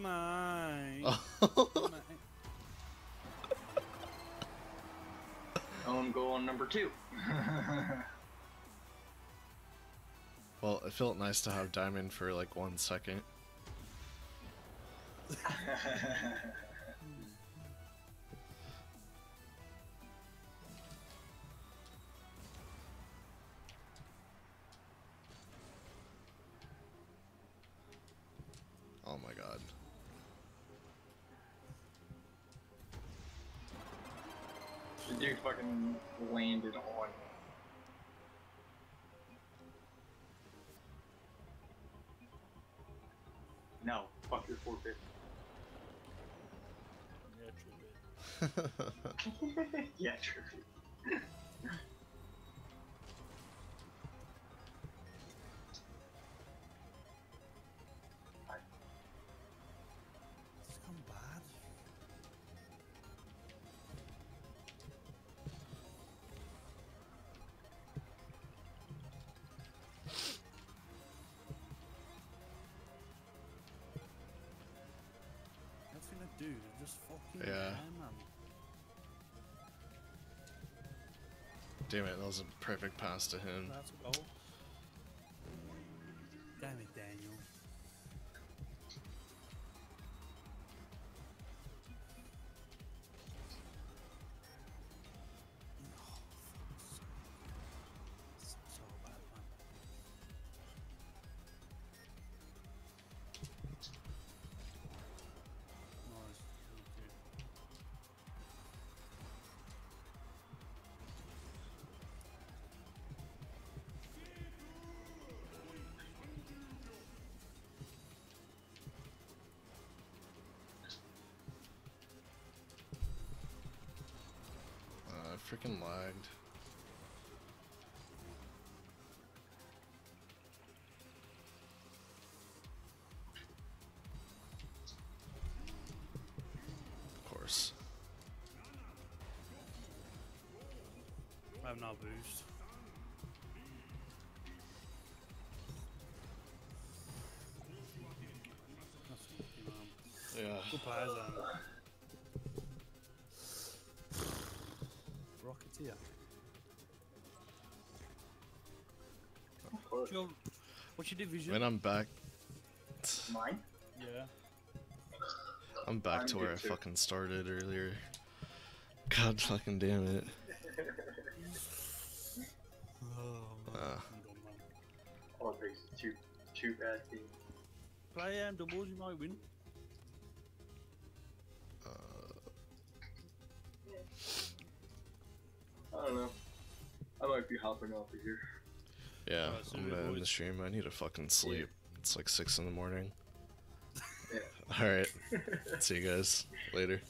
Speaker 2: Am I?
Speaker 1: Oh.
Speaker 2: Am I-
Speaker 3: Own goal on number two. [laughs]
Speaker 1: well, it felt nice to have Diamond for like one second. [laughs] [laughs]
Speaker 2: Yeah, true bit.
Speaker 3: yeah,
Speaker 1: Damn it, that was a perfect pass to him.
Speaker 2: That's I have no boost. That's lucky, man.
Speaker 1: Yeah.
Speaker 2: Good players, um. Rocketeer.
Speaker 3: Of course.
Speaker 2: Your, what's your division?
Speaker 1: When I'm back,
Speaker 3: Mine?
Speaker 2: yeah.
Speaker 1: I'm back
Speaker 3: I'm
Speaker 1: to where I
Speaker 3: too.
Speaker 1: fucking started earlier. God fucking damn it.
Speaker 3: Two, two bad teams.
Speaker 2: Play um, doubles, you might win.
Speaker 1: Uh,
Speaker 3: I don't know. I might be hopping off of here.
Speaker 1: yeah,
Speaker 2: Alright, so
Speaker 1: I'm gonna end the stream. I need to fucking sleep. It's like 6 in the morning.
Speaker 3: Yeah. [laughs]
Speaker 1: Alright. See you guys later.